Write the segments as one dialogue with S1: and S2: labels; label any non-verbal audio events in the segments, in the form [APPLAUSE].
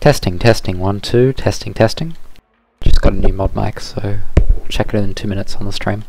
S1: Testing, testing, one, two, testing, testing. Just got a new mod mic, so check it in two minutes on the stream.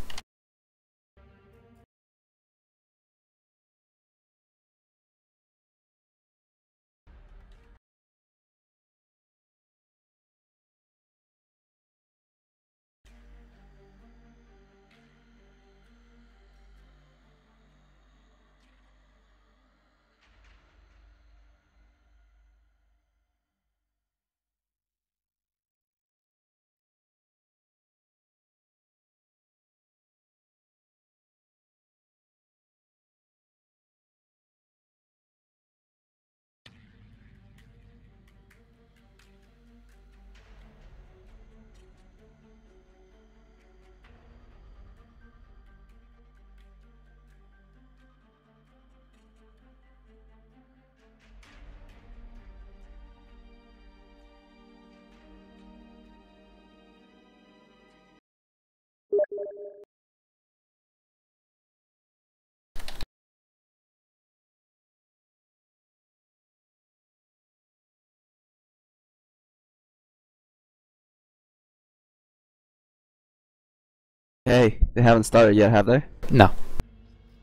S2: Hey, they haven't started yet, have they?
S1: No.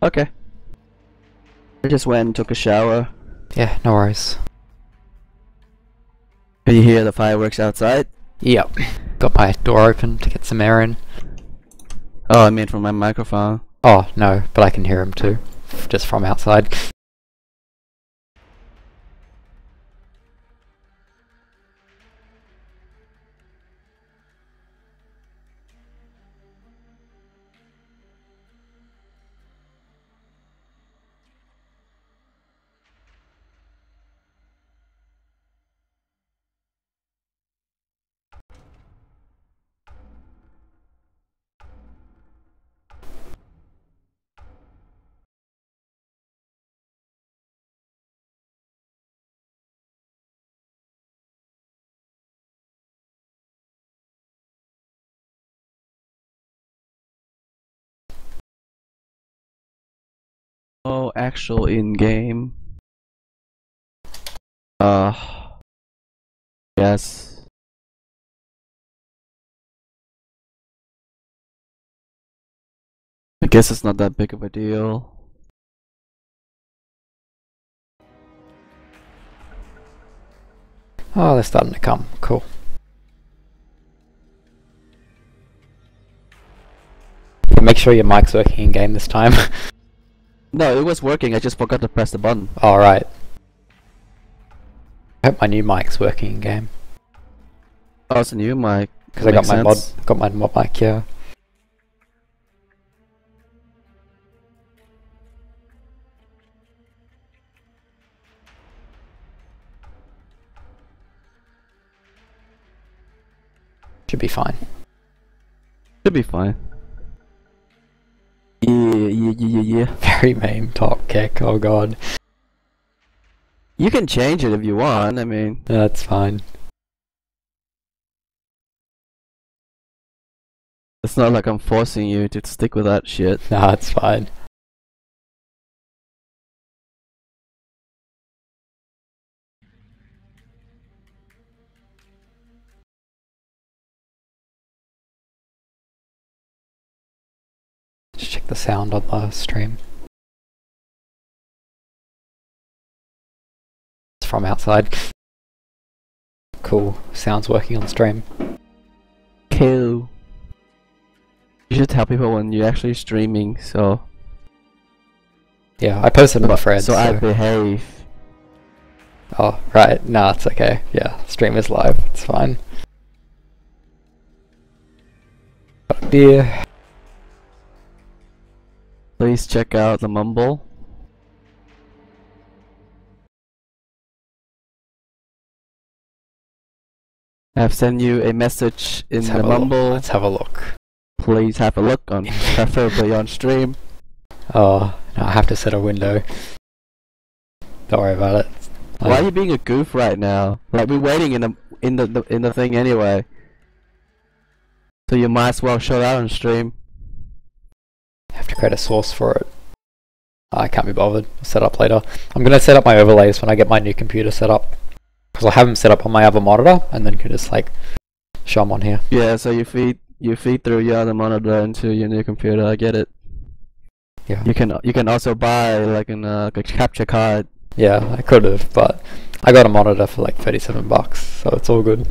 S2: Okay. I just went and took a shower.
S1: Yeah, no worries.
S2: Can you hear the fireworks outside?
S1: Yep. Got my door open to get some air in.
S2: Oh, I mean from my microphone.
S1: Oh, no, but I can hear him too. Just from outside.
S2: Actual in-game. Uh, yes. I guess it's not that big of a deal.
S1: Oh, they're starting to come. Cool. Make sure your mic's working in game this time. [LAUGHS]
S2: No, it was working, I just forgot to press the button.
S1: Alright. I hope my new mic's working in game.
S2: Oh, it's a new mic.
S1: Because I got my mod got my mod mic, yeah. Should be fine.
S2: Should be fine. Yeah, yeah, yeah, yeah. [LAUGHS]
S1: Very meme top kick, oh god.
S2: You can change it if you want, I mean.
S1: That's fine.
S2: It's not like I'm forcing you to stick with that shit.
S1: Nah, it's fine. Sound on the stream. It's from outside. Cool. Sound's working on stream.
S2: Cool. You should tell people when you're actually streaming, so
S1: Yeah, I posted on my thread.
S2: so I behave.
S1: Oh, right. No, it's okay. Yeah, stream is live. It's fine. Got a beer.
S2: Please check out the mumble. I've sent you a message in
S1: Let's
S2: the mumble.
S1: Let's have a look.
S2: Please have a look on, [LAUGHS] preferably on stream.
S1: Oh, no, I have to set a window. Don't worry about it.
S2: Why are you being a goof right now? Like we're waiting in the in the, the in the thing anyway. So you might as well show that on stream.
S1: Have to create a source for it. I can't be bothered. I'll set up later. I'm gonna set up my overlays when I get my new computer set up. Because I have them set up on my other monitor, and then can just like show them on here.
S2: Yeah, so you feed you feed through your other monitor into your new computer. I get it.
S1: Yeah.
S2: You can you can also buy like an uh, like a capture card.
S1: Yeah, I could have, but I got a monitor for like 37 bucks, so it's all good.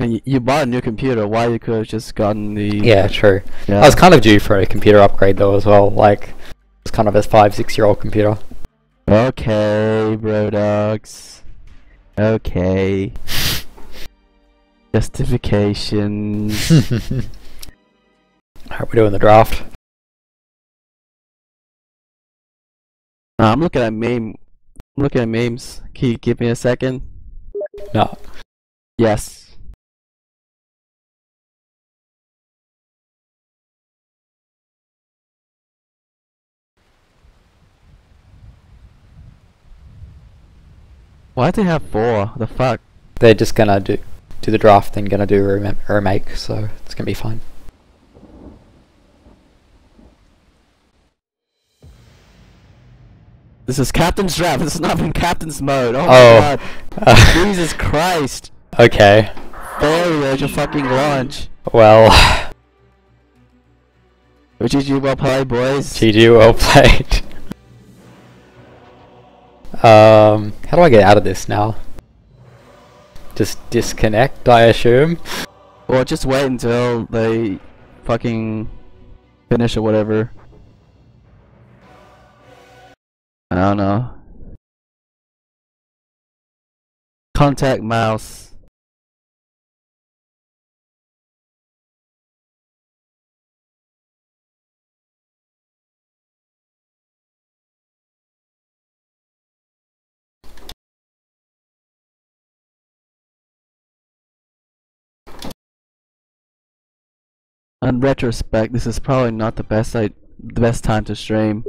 S2: And you, you bought a new computer. Why you could have just gotten the
S1: Yeah, true.
S2: yeah.
S1: I was kind of due for a computer upgrade though as well. Like, it's kind of a five, six year old computer.
S2: okay, bro dogs. Okay. [LAUGHS] Justifications. [LAUGHS]
S1: Are we're doing the draft.
S2: Uh, I'm looking at meme. I'm looking at memes. Can you give me a second?
S1: No.
S2: Yes. Why'd they have four? The fuck?
S1: They're just gonna do do the draft, then gonna do a remake, so it's gonna be fine.
S2: This is Captain's Draft. This is not in Captain's mode. Oh,
S1: Oh.
S2: my god. [LAUGHS] Jesus Christ.
S1: Okay.
S2: There, there's your fucking launch.
S1: Well,
S2: GG well played, boys.
S1: GG, well played. Um, how do I get out of this now? Just disconnect, I assume.
S2: Well, just wait until they fucking finish or whatever. I don't know. Contact mouse. In retrospect, this is probably not the best I the best time to stream.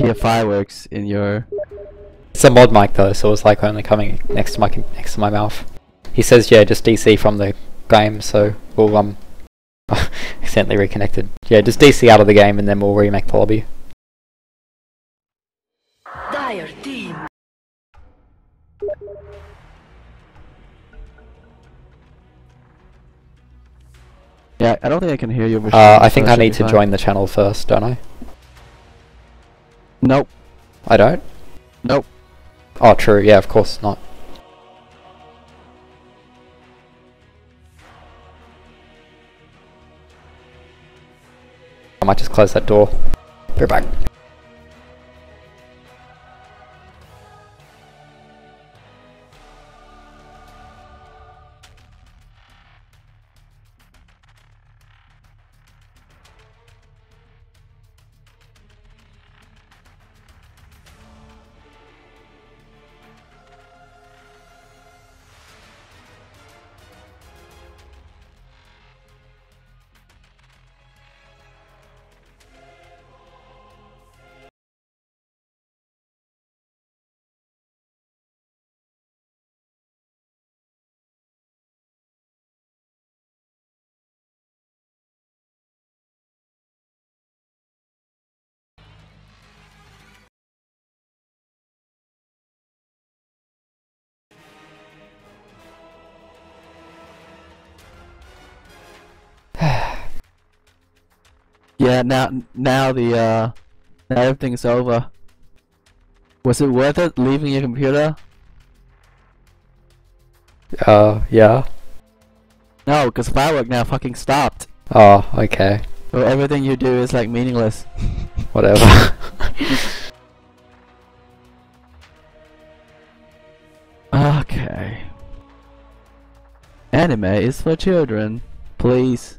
S2: You have fireworks in your
S1: It's a mod mic though, so it's like only coming next to my next to my mouth. He says, yeah, just DC from the game, so we'll um [LAUGHS] accidentally reconnected. Yeah, just DC out of the game and then we'll remake the lobby.
S3: Dire team.
S2: Yeah, I don't think I can hear you.
S1: Uh, I think I need to
S2: fine.
S1: join the channel first, don't I?
S2: Nope.
S1: I don't?
S2: Nope.
S1: Oh, true, yeah, of course not. I might just close that door. Be right back.
S2: Yeah, now now the uh now everything's over. Was it worth it leaving your computer?
S1: Uh, yeah.
S2: No, because firework now fucking stopped.
S1: Oh, okay.
S2: So everything you do is like meaningless. [LAUGHS]
S1: Whatever. [LAUGHS]
S2: okay. Anime is for children. Please.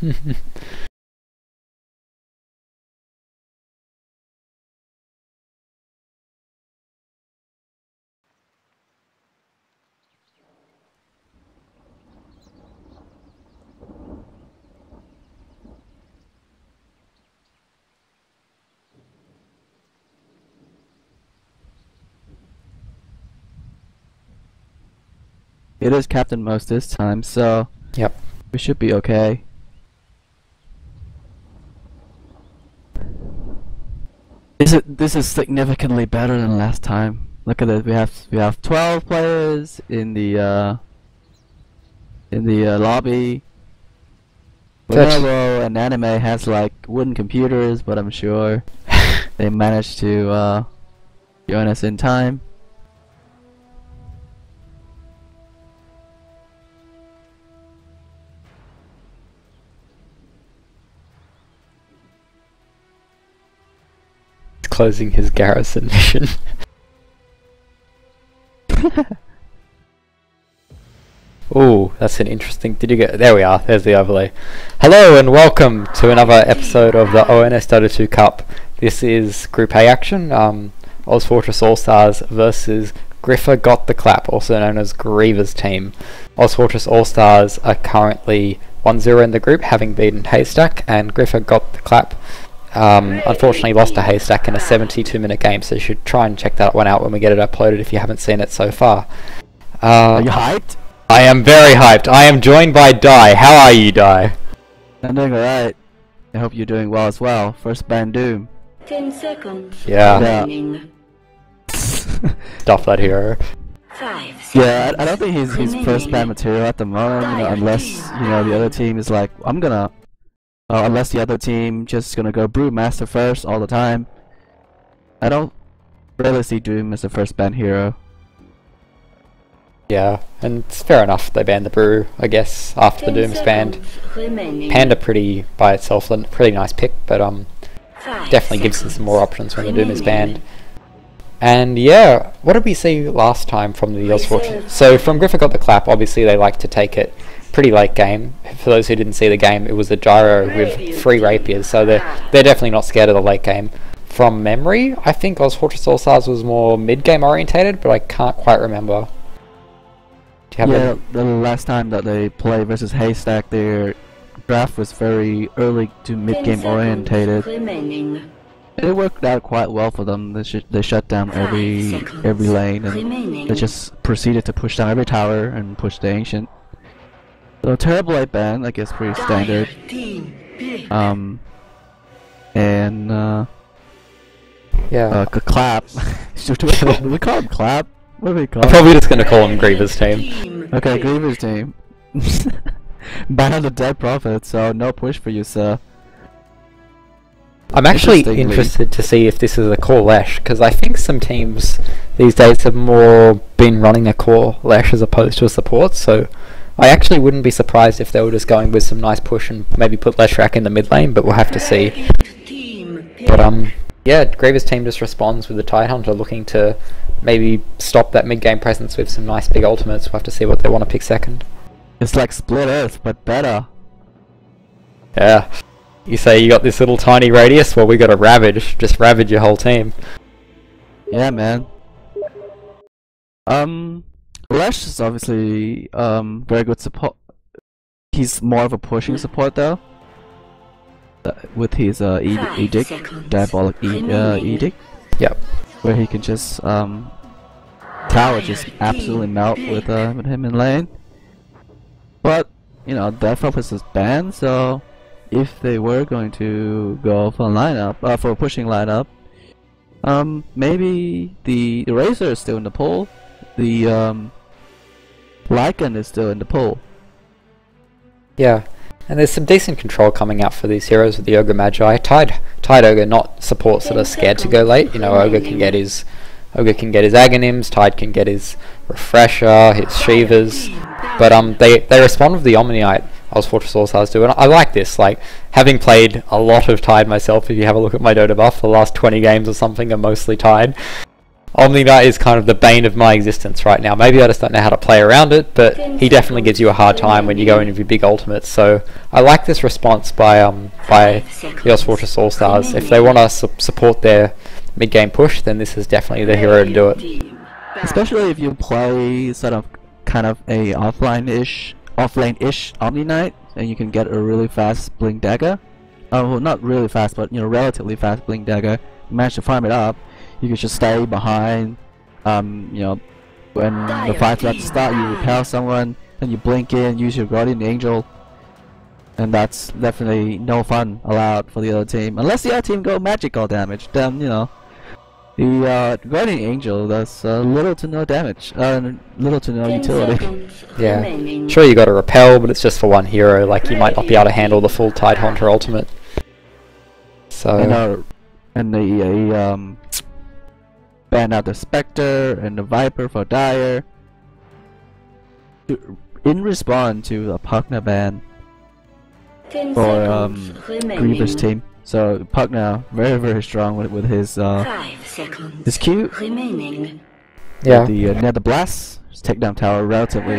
S2: [LAUGHS] It is Captain's Mode this time, so
S1: Yep.
S2: we should be okay. This is this is significantly better than last time. Look at this. We have we have 12 players in the uh, in the uh, lobby. Lenovo and Anime has like wooden computers, but I'm sure [LAUGHS] they managed to uh, join us in time.
S1: Closing his garrison mission. [LAUGHS] Ooh, that's an interesting. Did you get? There we are. There's the overlay. Hello and welcome to another episode of the ONS Dota 2 Cup. This is Group A action. Um, Oz Fortress All Stars versus Griffer Got the Clap, also known as Griever's team. Oz Fortress All Stars are currently 1-0 in the group, having beaten Haystack, and Griffer Got the Clap um, unfortunately lost to Haystack in a 72 minute game, so you should try and check that one out when we get it uploaded if you haven't seen it so far. Uh,
S2: Are you hyped?
S1: I am very hyped. I am joined by dy. How are you, dy?
S2: I'm doing alright. I hope you're doing well as well. First band Doom.
S3: Ten seconds.
S1: Yeah.
S2: Yeah. [LAUGHS]
S3: Remaining.
S1: That hero.
S3: Five.
S2: Yeah, I, I don't think he's he's first band material at the moment. You know, unless you know the other team is like, I'm gonna, uh, unless the other team just gonna go Brewmaster first all the time. I don't really see Doom as the first band hero.
S1: Yeah, and it's fair enough. They banned the Brew, I guess, after the
S3: Ten
S1: Doom's banned. Panda pretty by itself, pretty nice pick, but um, definitely gives
S3: them
S1: some more options when the Doom is
S3: remaining.
S1: banned. And yeah, what did we see last time from the Oz Fortress? So from Griffer got the clap, obviously they like to take it pretty late game. For those who didn't see the game, it was a gyro with three rapiers, so they're they're definitely not scared of the late game. From memory, I think Oz Fortress All Stars was more mid game orientated, but I can't quite remember. Do you have
S2: Yeah,
S1: a,
S2: the last time that they played versus Haystack, their draft was very early to mid game
S3: seconds
S2: orientated.
S3: Remaining.
S2: It worked out quite well for them. They, sh- they shut down every every lane and they just proceeded to push down every tower and push the ancient. So terrible late ban, I guess pretty standard.
S3: Dire team. Pick.
S2: Um, and uh,
S1: yeah.
S2: uh clap. [LAUGHS] Should we call, do we call him clap? What do we call
S1: I'm
S2: him?
S1: probably just gonna call him Griever's team.
S3: Team.
S2: Okay,
S3: pick.
S2: Griever's team. [LAUGHS] Ban on the dead prophet, so no push for you, sir.
S1: I'm actually interested to see if this is a core lash because I think some teams these days have more been running a core lash as opposed to a support, so I actually wouldn't be surprised if they were just going with some nice push and maybe put Leshrac in the mid lane, but we'll have to see.
S3: Radiant Team. Pick.
S1: But um, yeah, Griever's team just responds with the Tidehunter looking to maybe stop that mid game presence with some nice big ultimates. We'll have to see what they want to pick second.
S2: It's like Split Earth, but better.
S1: Yeah. You say you got this little tiny radius, well we got a ravage, just ravage your whole team.
S2: Yeah, man. Um, Lesh is obviously um very good support. He's more of a pushing support though. Uh, with his uh ed-
S3: Five
S2: edict,
S3: seconds
S2: diabolic e- uh,
S3: remaining.
S2: edict,
S1: Yep.
S2: where he can just um tower just absolutely melt with uh with him in lane. But you know, Death Prophet is banned, so if they were going to go for a lineup, uh, for pushing lineup, um, maybe the Razor is still in the pool. The um, Lycan is still in the pool.
S1: Yeah, and there's some decent control coming out for these heroes with the Ogre Magi. Tide, Tide Ogre, not supports that are scared to go late. You know, Ogre can get his, Ogre can get his Aghanims, Tide can get his Refresher, his Shivas, but um, they they respond with the Omni Knight. Oz Fortress All Stars do, and I like this. Like having played a lot of Tide myself. If you have a look at my Dotabuff, the last 20 games or something are mostly Tide. Omni Knight is kind of the bane of my existence right now. Maybe I just don't know how to play around it, but he definitely gives you a hard time when you go into your big ultimates. So I like this response by um by the Oz Fortress All Stars. If they want to su- support their mid game push, then this is definitely the hero to do it.
S2: Especially if you play sort of kind of a offline-ish, offlane-ish Omni Knight, and you can get a really fast Blink Dagger. Oh, well, not really fast, but you know, relatively fast Blink Dagger. You manage to farm it up. You can just stay behind. Um, you know, when the fight's about to start, you repel someone, then you blink in, use your Guardian Angel, and that's definitely no fun allowed for the other team. Unless the other team go magical damage, then you know, The uh, Guardian Angel does uh, little to no damage, uh, little to no utility. [LAUGHS]
S1: Yeah. Sure, you got a repel, but it's just for one hero. Like you might not be able to handle the full Tidehunter ultimate. So
S2: and uh, and the uh, um, ban out the Spectre and the Viper for Dire. In response to the Pugna ban for
S3: seconds
S2: um. Griever's team, so Pugna very very strong with, with his uh,
S3: 5 seconds
S2: his Q.
S3: remaining.
S1: yeah,
S2: The uh, Nether Blast, just take down tower relatively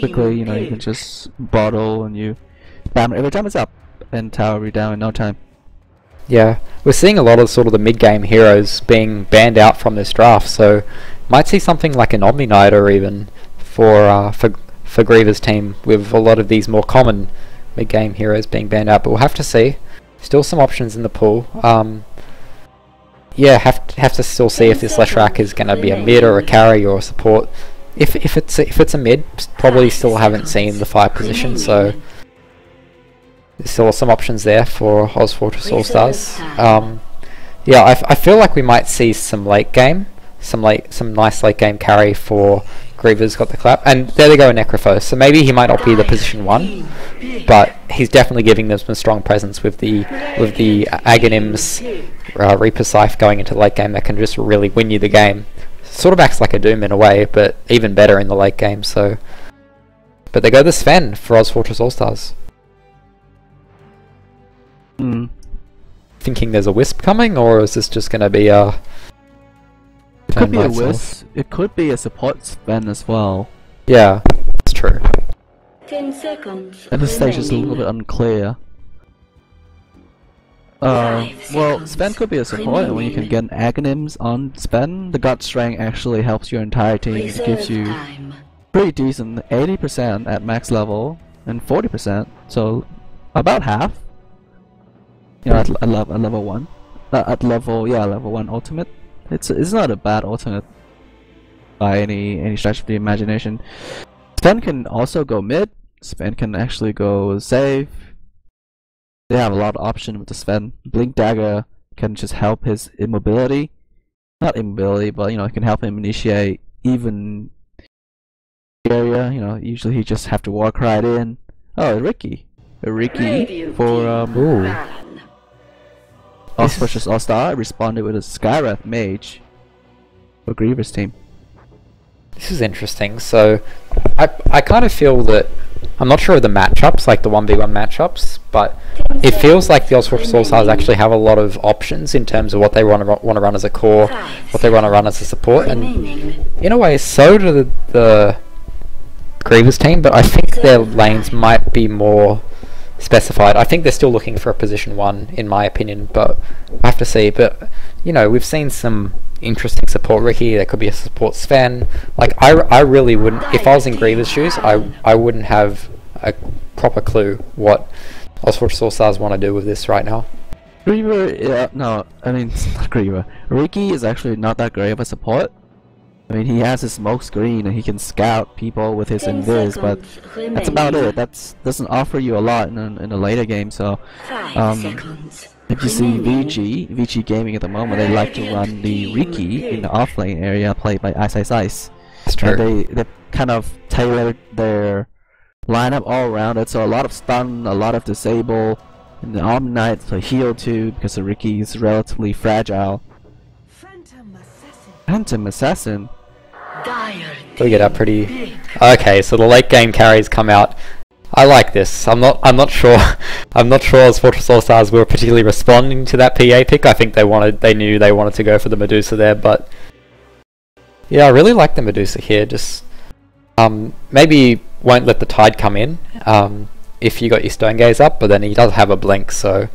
S2: quickly. You know you can just bottle and you bam every time it's up, and tower be down in no time.
S1: yeah, we're seeing a lot of sort of the mid-game heroes being banned out from this draft. So might see something like an Omni Knight or even for uh, for for Griever's team with a lot of these more common mid-game heroes being banned out. But we'll have to see. Still some options in the pool. Um, yeah, have to, have to still see if this Leshrac is going to be a mid or a carry or a support. If if it's if it's a mid, probably still haven't seen the fire position, so there's still some options there for Oz Fortress All Stars. Um, yeah, I, I feel like we might see some late game, some late some nice late game carry for Griever's got the clap, and there they go Necrophos. So maybe he might not be the position one, but he's definitely giving them some strong presence with the with the Aghanims uh, Reaper Scythe going into the late game that can just really win you the game. Sort of acts like a Doom in a way, but even better in the late game. So, but they go the Sven for Oz Fortress All Stars.
S2: Mm.
S1: Thinking there's a Wisp coming, or is this just going to be a?
S2: It could be
S1: by
S2: a
S1: itself?
S2: Wisp. It could be a support Sven as well.
S1: Yeah, that's true.
S3: 10 seconds
S2: At this stage, it's a little bit unclear. Uh, well,
S3: seconds
S2: Sven could be a support, and when you can get Aghanims on Sven, the God Strength actually helps your entire team. It gives you
S3: time.
S2: pretty decent 80% at max level and 40%, so about half. You know, at, at, level, at level 1. Uh, at level, yeah, level 1 ultimate. It's it's not a bad ultimate by any any stretch of the imagination. Sven can also go mid. Sven can actually go save. They have a lot of option with the Sven. Blink Dagger can just help his immobility. Not immobility, but you know, it can help him initiate even area. You know, usually he just have to walk right in. Oh, Riki.
S3: Riki
S2: for
S3: team
S2: um
S1: Ooh.
S3: ban.
S2: Versus All Star responded with a Skywrath Mage for Griever's team.
S1: This is interesting. So, I I kind of feel that I'm not sure of the matchups, like the one v one matchups, but it feels like the Oz Fortress All Stars actually have a lot of options in terms of what they want to want to run as a core, what they want to run as a support, and in a way, so do the, the Griever's team, but I think their lanes might be more specified. I think they're still looking for a position one, in my opinion, but I have to see. But you know, we've seen some interesting support Riki. There could be a support Sven. Like I, I really wouldn't. If I was in Griever's shoes, I I wouldn't have a proper clue what All Stars want to do with this right now.
S2: Griever, yeah, no, I mean, [LAUGHS] not Griever. Riki is actually not that great of a support. I mean, he has his smoke screen and he can scout people with his
S3: 10
S2: invis, but that's about it. That doesn't offer you a lot in a, in a later game. So um, if you see
S3: remaining.
S2: VG, VG Gaming at the moment, they like to run the Riki in the offlane area played by Ice Ice Ice.
S1: That's
S2: And
S1: true.
S2: they they kind of tailored their lineup all around it. So a lot of stun, a lot of disable, and the Omni Knight to heal too because the Riki is relatively fragile.
S4: Phantom Assassin.
S2: Phantom Assassin.
S3: Dire
S1: We get up pretty. Okay, so the late game carries come out. I like this. I'm not. I'm not sure. [LAUGHS] I'm not sure Oz Fortress All Stars were particularly responding to that PA pick. I think they wanted. They knew they wanted to go for the Medusa there, but yeah, I really like the Medusa here. Just um, maybe won't let the tide come in um, if you got your Stone Gaze up, but then he does have a blink, so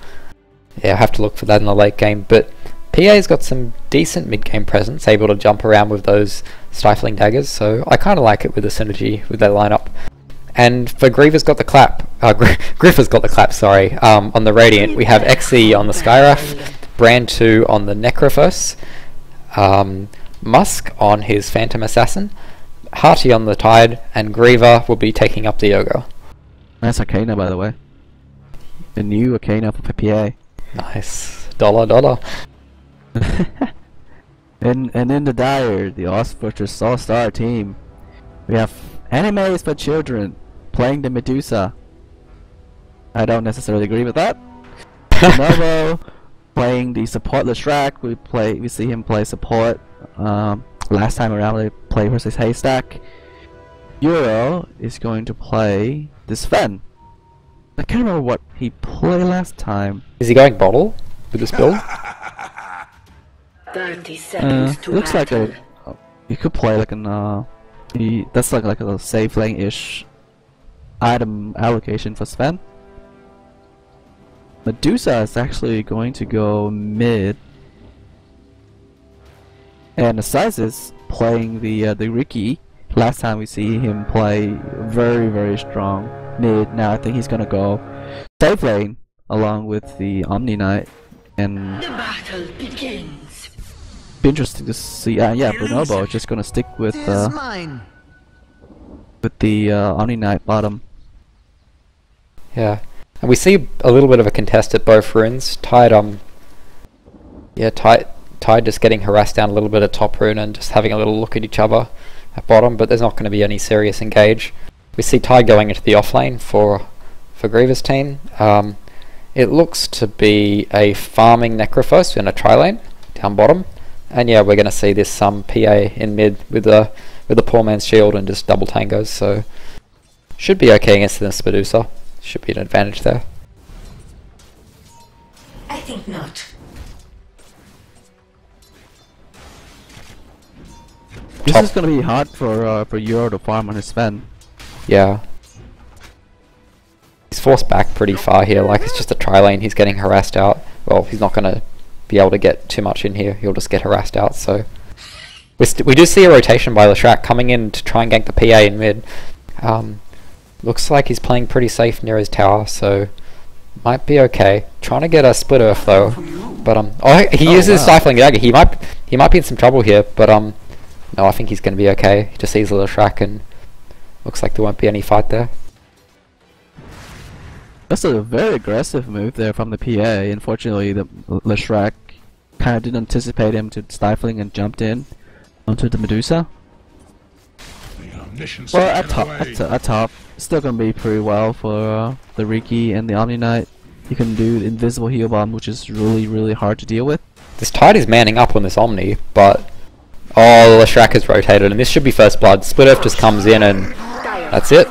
S1: yeah, I have to look for that in the late game. But PA's got some decent mid game presence, able to jump around with those stifling daggers, so I kind of like it with the synergy with their lineup. And for Griever's got the clap, uh, [LAUGHS] Gr- Griffer's got the clap, sorry, um, on the Radiant. We have XE on the Skywrath, Brand 2 on the Necrophos, um, Musk on his Phantom Assassin, Hearty on the Tide, and Griever will be taking up the Ogre.
S2: Nice Arcana, by the way. The new Arcana for PPA.
S1: Nice. Dollar, dollar. [LAUGHS]
S2: And and in the dire, the Ozfortress All Star team, we have animes for children playing the Medusa. I don't necessarily agree with that. [LAUGHS] Novo playing the support Leshrac. We play we see him play support. Um, last time around they play versus Haystack. Euro is going to play this Sven. I can't remember what he played last time.
S1: Is he going bottle with this build? [LAUGHS]
S3: 30
S2: Uh,
S3: seconds to
S2: looks like a. You could play like an uh, that's like like a safe lane ish item allocation for Sven. Medusa is actually going to go mid, and the size is playing the uh, the Riki. Last time we see him play very very strong mid. Now I think he's gonna go safe lane along with the Omni Knight and
S3: The battle begins.
S2: Be interesting to see. Uh, yeah, Bonobo is just gonna stick with uh, with the uh, Omni Knight bottom.
S1: Yeah. And we see a little bit of a contest at both runes. Tide, um, yeah, Tide, Tide just getting harassed down a little bit at top rune and just having a little look at each other at bottom, but there's not going to be any serious engage. We see Tide going into the off lane for for Griever's team. Um, it looks to be a farming Necrophos in a tri lane down bottom, and yeah, we're going to see this um PA in mid with a with a poor man's shield and just double tangos. So should be okay against this Medusa. Should be an advantage there.
S3: I think not.
S2: This
S1: Top-
S2: is gonna be hard for uh, for Euro to farm on his Sven.
S1: Yeah. He's forced back pretty far here, like it's just a tri lane, he's getting harassed out. Well, he's not gonna be able to get too much in here, he'll just get harassed out, so... We, st- we do see a rotation by Leshrac coming in to try and gank the PA in mid. Um, looks like he's playing pretty safe near his tower, so... Might be okay. Trying to get a split earth though, but um, oh he
S2: Oh,
S1: uses
S2: wow.
S1: stifling dagger. He might he might be in some trouble here, but um, no, I think he's going to be okay. He just sees Leshrac and looks like there won't be any fight there.
S2: That's a very aggressive move there from the PA. Unfortunately, the Leshrac kind of didn't anticipate him to stifling and jumped in onto the Medusa.
S5: The
S2: Well, at top, at, at top, still gonna be pretty well for uh, the Riki and the Omni Knight. You can do the invisible heal bomb, which is really really hard to deal with.
S1: This tide is manning up on this Omni, but oh, Leshrac has rotated, and this should be first blood. Split Earth just comes in, and that's it.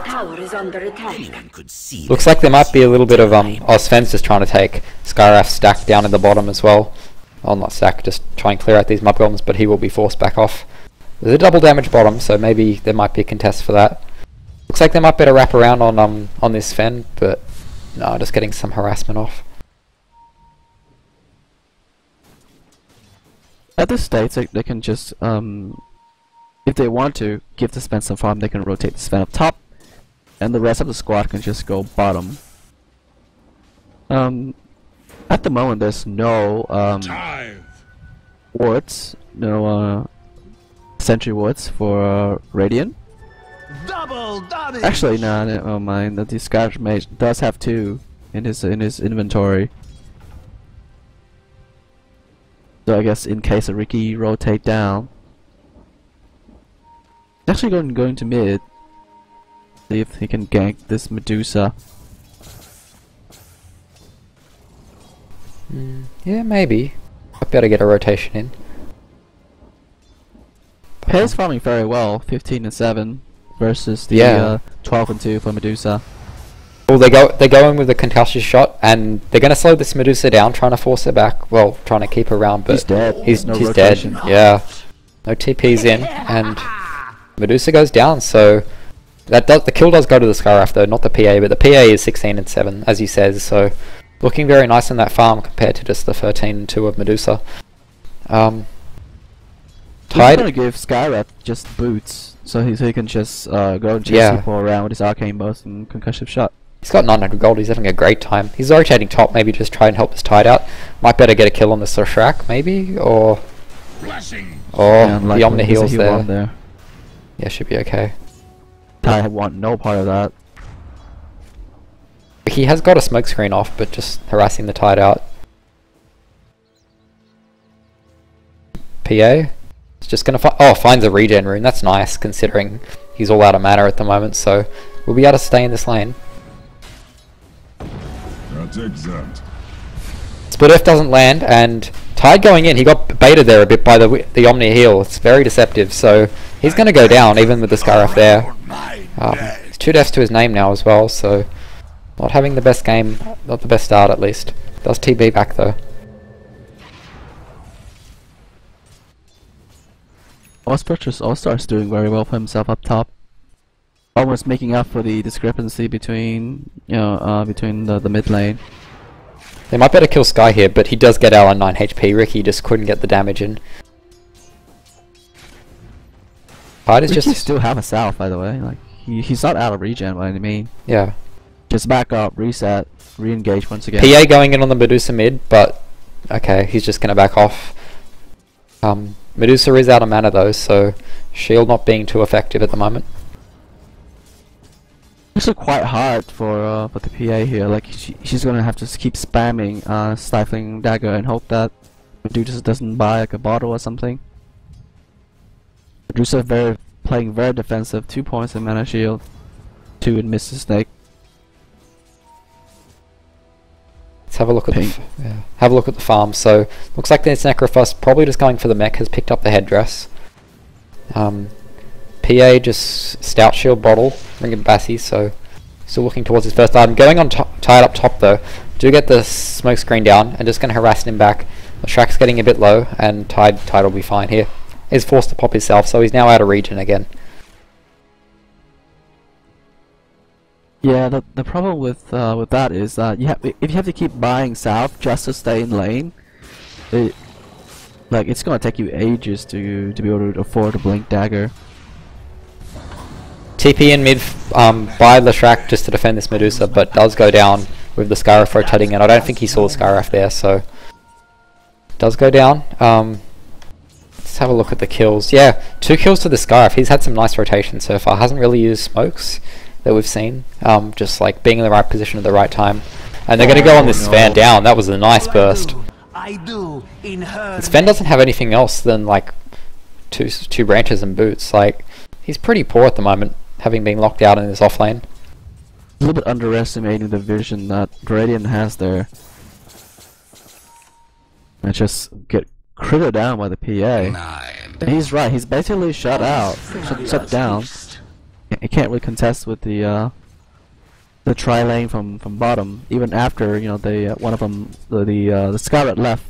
S1: Looks like there might be a little bit of um. Oh, Sven's just trying to take Skyraf stack down in the bottom as well. Well, not stack, just try and clear out these mud golems, but he will be forced back off. There's a double damage bottom, so maybe there might be a contest for that. Looks like they might better wrap around on um on this Sven, but no, just getting some harassment off.
S2: At this stage, they, they can just um, if they want to give the Sven some farm, they can rotate the Sven up top, and the rest of the squad can just go bottom. Um, at the moment, there's no um, wards, no uh, sentry wards for uh, Radiant.
S6: Double damage.
S2: Actually, no, never mind. That the Skywrath Mage does have two in his in his inventory. So I guess in case a Riki rotate down, actually going going to mid. See if he can gank this Medusa.
S1: Mm, yeah, maybe. I better get a rotation in.
S2: PA's farming very well, 15 and 7 versus the
S1: Yeah.
S2: uh, 12 and 2 for Medusa.
S1: Well, they go they go in with a concussive shot, and they're gonna slow this Medusa down, trying to force her back. Well, trying to keep her around, but
S2: He's dead.
S1: He's
S2: No
S1: he's dead. Yeah, no TP's in, and [LAUGHS] Medusa goes down. So that does the kill does go to the Skywrath though, not the PA, but the PA is 16 and 7, as he says. So looking very nice in that farm compared to just the 13 and 2 of Medusa. Um,
S2: He's gonna give Skywrath just boots, so he, so he can just uh, go and chase
S1: Yeah.
S2: people around with his arcane burst and concussive shot.
S1: he's got 900 gold. He's having a great time. He's rotating top, maybe just try and help this Tide out. Might better get a kill on the Shrek, maybe, or
S5: Blessing.
S1: or
S2: And, like,
S1: the Omni heals there.
S2: there.
S1: Yeah, should be okay.
S2: I want no part of that.
S1: He has got a smoke screen off, but just harassing the tide out. PA? It's just gonna fi- oh finds a regen rune. That's nice considering he's all out of mana at the moment. So we'll be able to stay in this lane.
S5: Not exempt.
S1: Split Earth doesn't land, and Tide going in, he got baited there a bit by the the Omni heal. It's very deceptive, so he's going to go down even with the Skywrath there. Um, two deaths to his name now as well, so not having the best game, not the best start at least. Does TP back though.
S2: Oz Fortress All-Star's doing very well for himself up top. Almost making up for the discrepancy between, you know, uh, between the, the mid lane.
S1: They might better kill Sky here, but he does get out on 9 HP. Riki just couldn't get the damage in. Tide is
S2: Riki
S1: just
S2: still have a south, by the way. Like he, he's not out of regen by any mean.
S1: yeah.
S2: Just back up, reset, re-engage once again.
S1: PA going in on the Medusa mid, but okay, he's just gonna back off. Um, Medusa is out of mana though, so shield not being too effective at the moment.
S2: It's actually quite hard for uh, for the PA here. Like she, she's gonna have to keep spamming uh, stifling dagger and hope that Medusa doesn't buy like a bottle or something. Medusa very playing very defensive. Two points in mana shield, two in Mystic Snake.
S1: Let's have a look at the
S2: Pink.
S1: yeah, have a look at the farm. So looks like this Necrophos probably just going for the Mek has picked up the headdress. Um, PA just stout shield bottle, ringing Bassi, so still looking towards his first item. Going on top, tied up top though. Do get the smoke screen down and just going to harass him back. Shrac's getting a bit low and Tide Tide will be fine here. He's forced to pop himself, so he's now out of regen again.
S2: Yeah, the the problem with uh, with that is that you have if you have to keep buying south just to stay in lane, it like it's gonna take you ages to to be able to afford a blink dagger.
S1: TP in mid um, by Leshrac just to defend this Medusa, but does go down with the Skywrath rotating in. I don't think he saw the Skywrath there, so does go down. Um, let's have a look at the kills. Yeah, two kills to the Scarf. He's had some nice rotation so far. Hasn't really used smokes that we've seen. Um, just like being in the right position at the right time. And they're going to go on this Sven down. That was a nice burst.
S6: I do in her.
S1: And Sven doesn't have anything else than like two two branches and boots. Like he's pretty poor at the moment, having been locked out in this off lane.
S2: A little bit underestimating the vision that Radiant has there. And just get critted down by the PA.
S5: Nine.
S2: And he's right, he's basically shut out, shut, shut down. He can't really contest with the uh, the tri lane from from bottom, even after you know they uh, one of them the the, uh, the Scarlet left.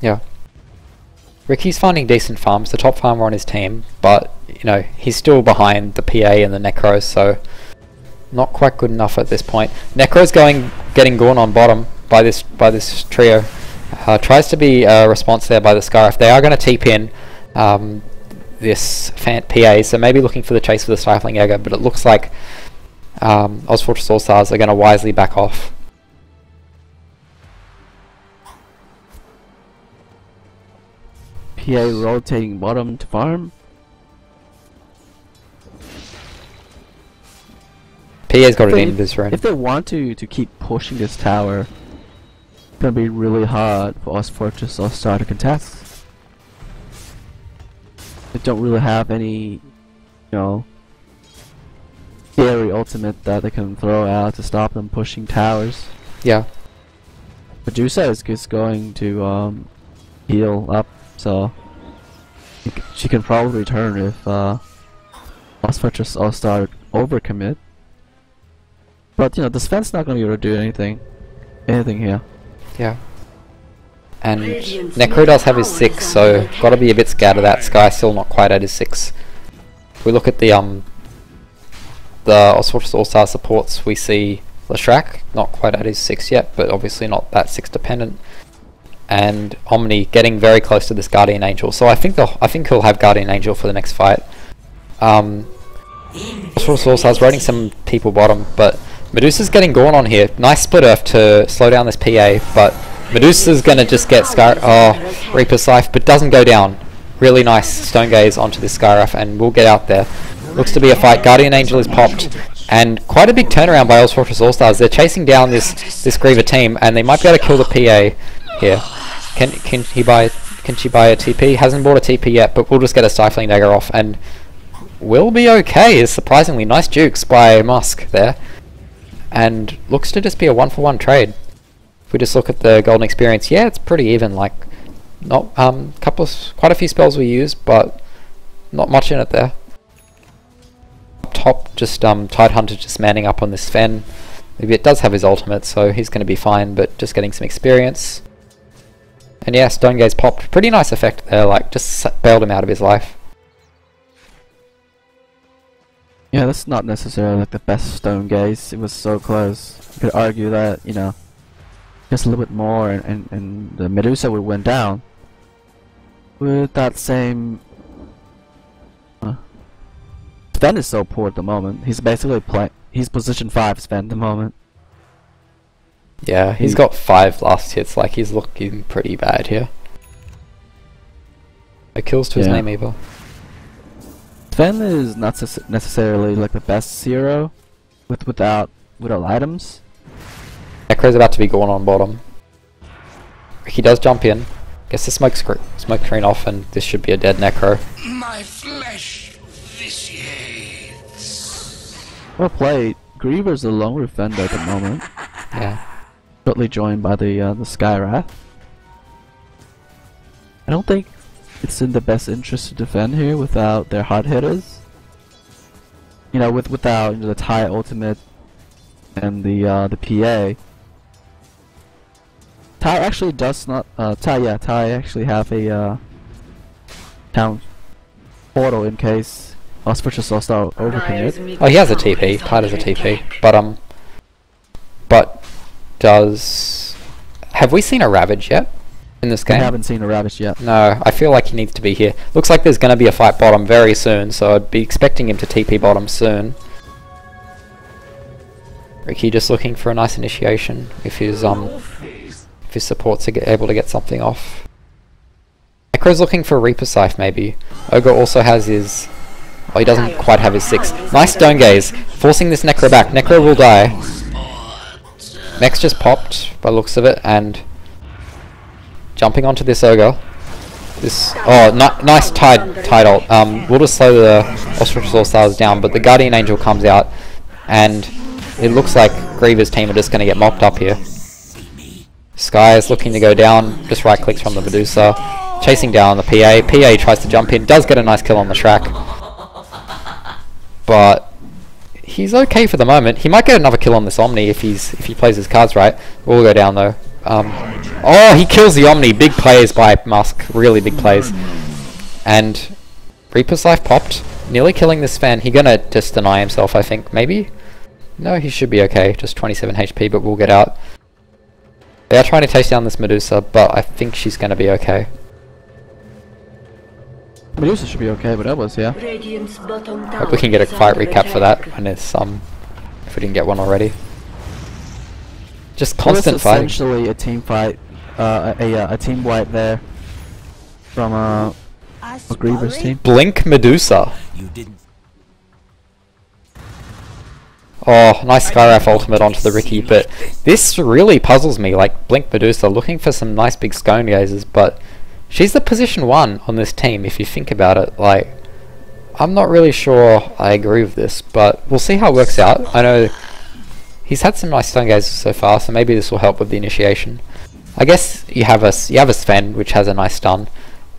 S1: Yeah. Riki's finding decent farms, the top farmer on his team, but you know he's still behind the PA and the Necros, so not quite good enough at this point. Necro's going, getting gone on bottom by this by this trio. Uh, tries to be a response there by the Scarf. They are going to TP in um, this fan PA, so maybe looking for the chase for the Stifling Dagger, but it looks like um, Ozfortress All Stars are going to wisely back off.
S2: PA rotating bottom to farm.
S1: PA's got
S2: If-
S1: this rune.
S2: If they want to to keep pushing this tower, gonna be really hard for Oz Fortress All Star to contest. They don't really have any, you know, scary ultimate that they can throw out to stop them pushing towers.
S1: Yeah.
S2: Medusa is just going to um, heal up, so she can probably return if uh, Lost Fortress All Star overcommit. But you know, the Sven's not gonna be able to do anything, anything here.
S1: Yeah. And Necro does have his 6, so gotta be a bit scared of that. Sky still not quite at his 6. If we look at the um the Ozfortress All-Star supports, we see Leshrac, not quite at his 6 yet, but obviously not that 6 dependent. And Omni getting very close to this Guardian Angel. So I think the I think he'll have Guardian Angel for the next fight. Um Ozfortress All-Star's rating some people bottom, but Medusa's getting gone on here. Nice split earth to slow down this PA, but Medusa's gonna just get Scar oh Reaper's Scythe, but doesn't go down. Really nice Stone Gaze onto this Skywrath and we'll get out there. Looks to be a fight. Guardian Angel is popped. And quite a big turnaround by Oz Fortress All Stars. They're chasing down this this Griever team and they might be able to kill the PA here. Can can he buy Can she buy a TP? Hasn't bought a TP yet, but we'll just get a Stifling Dagger off and we'll be okay. Is surprisingly nice jukes by Musk there. And looks to just be a one for one trade. If we just look at the golden experience, yeah, it's pretty even. Like, not um, couple, of, quite a few spells we use, but not much in it there. Up top, just um, Tidehunter just manning up on this Sven. Maybe it does have his ultimate, so he's going to be fine, but just getting some experience. And yeah, Stone Gaze popped. Pretty nice effect there, like, just bailed him out of his life.
S2: Yeah, that's not necessarily like the best stone gaze. It was so close. You could argue that, you know, just a little bit more and, and, and the Medusa would went down. With that same... Uh, Sven is so poor at the moment. He's basically playing... He's position 5 Sven at the moment.
S1: Yeah, he's
S2: He-
S1: got five last hits, like, he's looking pretty bad here. No kills to his
S2: Yeah.
S1: name either.
S2: Sven is not necessarily like the best zero with without without items.
S1: Necro's about to be gone on bottom. He does jump in, gets the smoke, screen, smoke screen off, and this should be a dead Necro.
S5: My flesh vitiates.
S2: Well played. Griever's the lone defender at the moment.
S1: Yeah.
S2: shortly joined by the uh, the Skywrath. I don't think it's in the best interest to defend here without their hard hitters. You know, with without you know, the Thai ultimate and the uh, the PA. Thai actually does not. Uh, Thai, yeah, Thai actually have a uh, town portal in case Ozfortress All Star overcommit.
S1: Oh, he has a TP. Tide has a TP. But, um... But, does... Have we seen a Ravage yet? In this game.
S2: I haven't seen a Ravage yet.
S1: No, I feel like he needs to be here. Looks like there's going to be a fight bottom very soon, so I'd be expecting him to TP bottom soon. Riki just looking for a nice initiation if his um if his supports are able to get something off. Necro's looking for Reaper Scythe maybe. Ogre also has his Oh, he doesn't quite have his six. Nice Stone Gaze, forcing this Necro back. Necro will die. Next just popped by the looks of it, and jumping onto this ogre. This oh ni- nice tide tide ult. Um, we'll just slow the Ostrich Stars down, but the Guardian Angel comes out, and it looks like Griever's team are just going to get mopped up here. Sky is looking to go down, just right clicks from the Medusa, chasing down the PA. PA tries to jump in, does get a nice kill on the Shrek, but he's okay for the moment. He might get another kill on this Omni if he's if he plays his cards right. We'll go down though. Um, oh, he kills the Omni. Big plays by Musk. Really big plays. And Reaper's Scythe popped, nearly killing this Sven. He gonna just deny himself, I think. Maybe. No, he should be okay. Just 27 HP, but we'll get out. They are trying to chase down this Medusa, but I think she's gonna be okay.
S2: Medusa should be okay, but that was yeah.
S3: Radiant's
S1: Hope we can get a
S3: is
S1: fight recap for that
S3: attack.
S1: when it's um if we didn't get one already. Just
S2: Well, it's
S1: constant fighting.
S2: essentially a team fight, uh, a, a, a team wipe there from uh, a Griever's team.
S1: Blink Medusa.
S6: You didn't.
S1: Oh, nice Skywrath ultimate onto the Riki, but this really puzzles me, like Blink Medusa, looking for some nice big stone gazers, but she's the position one on this team if you think about it, like I'm not really sure I agree with this, but we'll see how it works out. I know he's had some nice stone gazers so far, so maybe this will help with the initiation. I guess you have a s- you have a Sven which has a nice stun,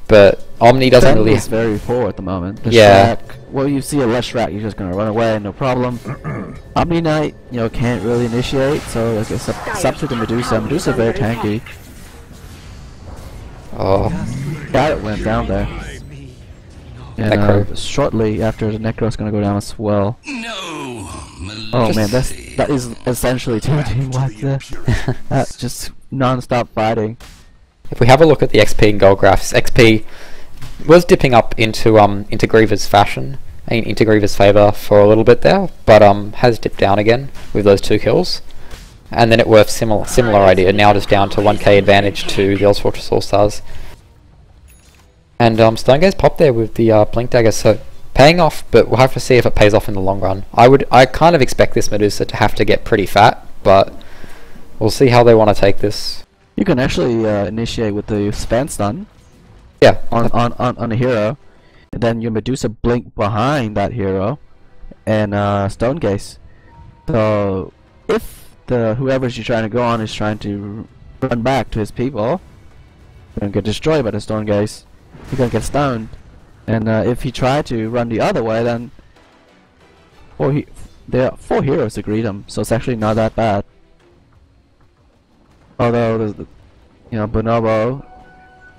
S1: but Omni doesn't
S2: Sven
S1: really.
S2: is very poor at the moment. The
S1: Yeah.
S2: Shrek, well, you see a Leshrac, you're just gonna run away, no problem. [CLEARS THROAT] Omni Knight, you know, can't really initiate, so I guess up, it's up to the Medusa. Medusa very tanky.
S1: Oh,
S2: That went down there. And uh, shortly after the Necro's gonna go down as well.
S5: No.
S2: Oh man, that's that is essentially two team wipes there. [LAUGHS] That's just non-stop fighting.
S1: If we have a look at the XP and gold graphs, XP was dipping up into um into Griever's fashion, I into Griever's favour for a little bit there, but um has dipped down again with those two kills. And then it worth similar similar idea, now just down to 1k advantage to the Oz Fortress All Stars. And um Stonegaze popped there with the uh, Blink Dagger, so paying off, but we'll have to see if it pays off in the long run. I would I kind of expect this Medusa to have to get pretty fat, but we'll see how they want to take this.
S2: You can actually uh, initiate with the Sven stun.
S1: Yeah.
S2: on on on, on a hero, and then your Medusa blink behind that hero, and uh, Stone Gaze. So if the whoever you're trying to go on is trying to run back to his people, you're gonna get destroyed by the Stone Gaze. You're gonna get stunned, and uh, if he tried to run the other way, then four he there are four heroes to greet him, so it's actually not that bad. Although the, the you know Bonobo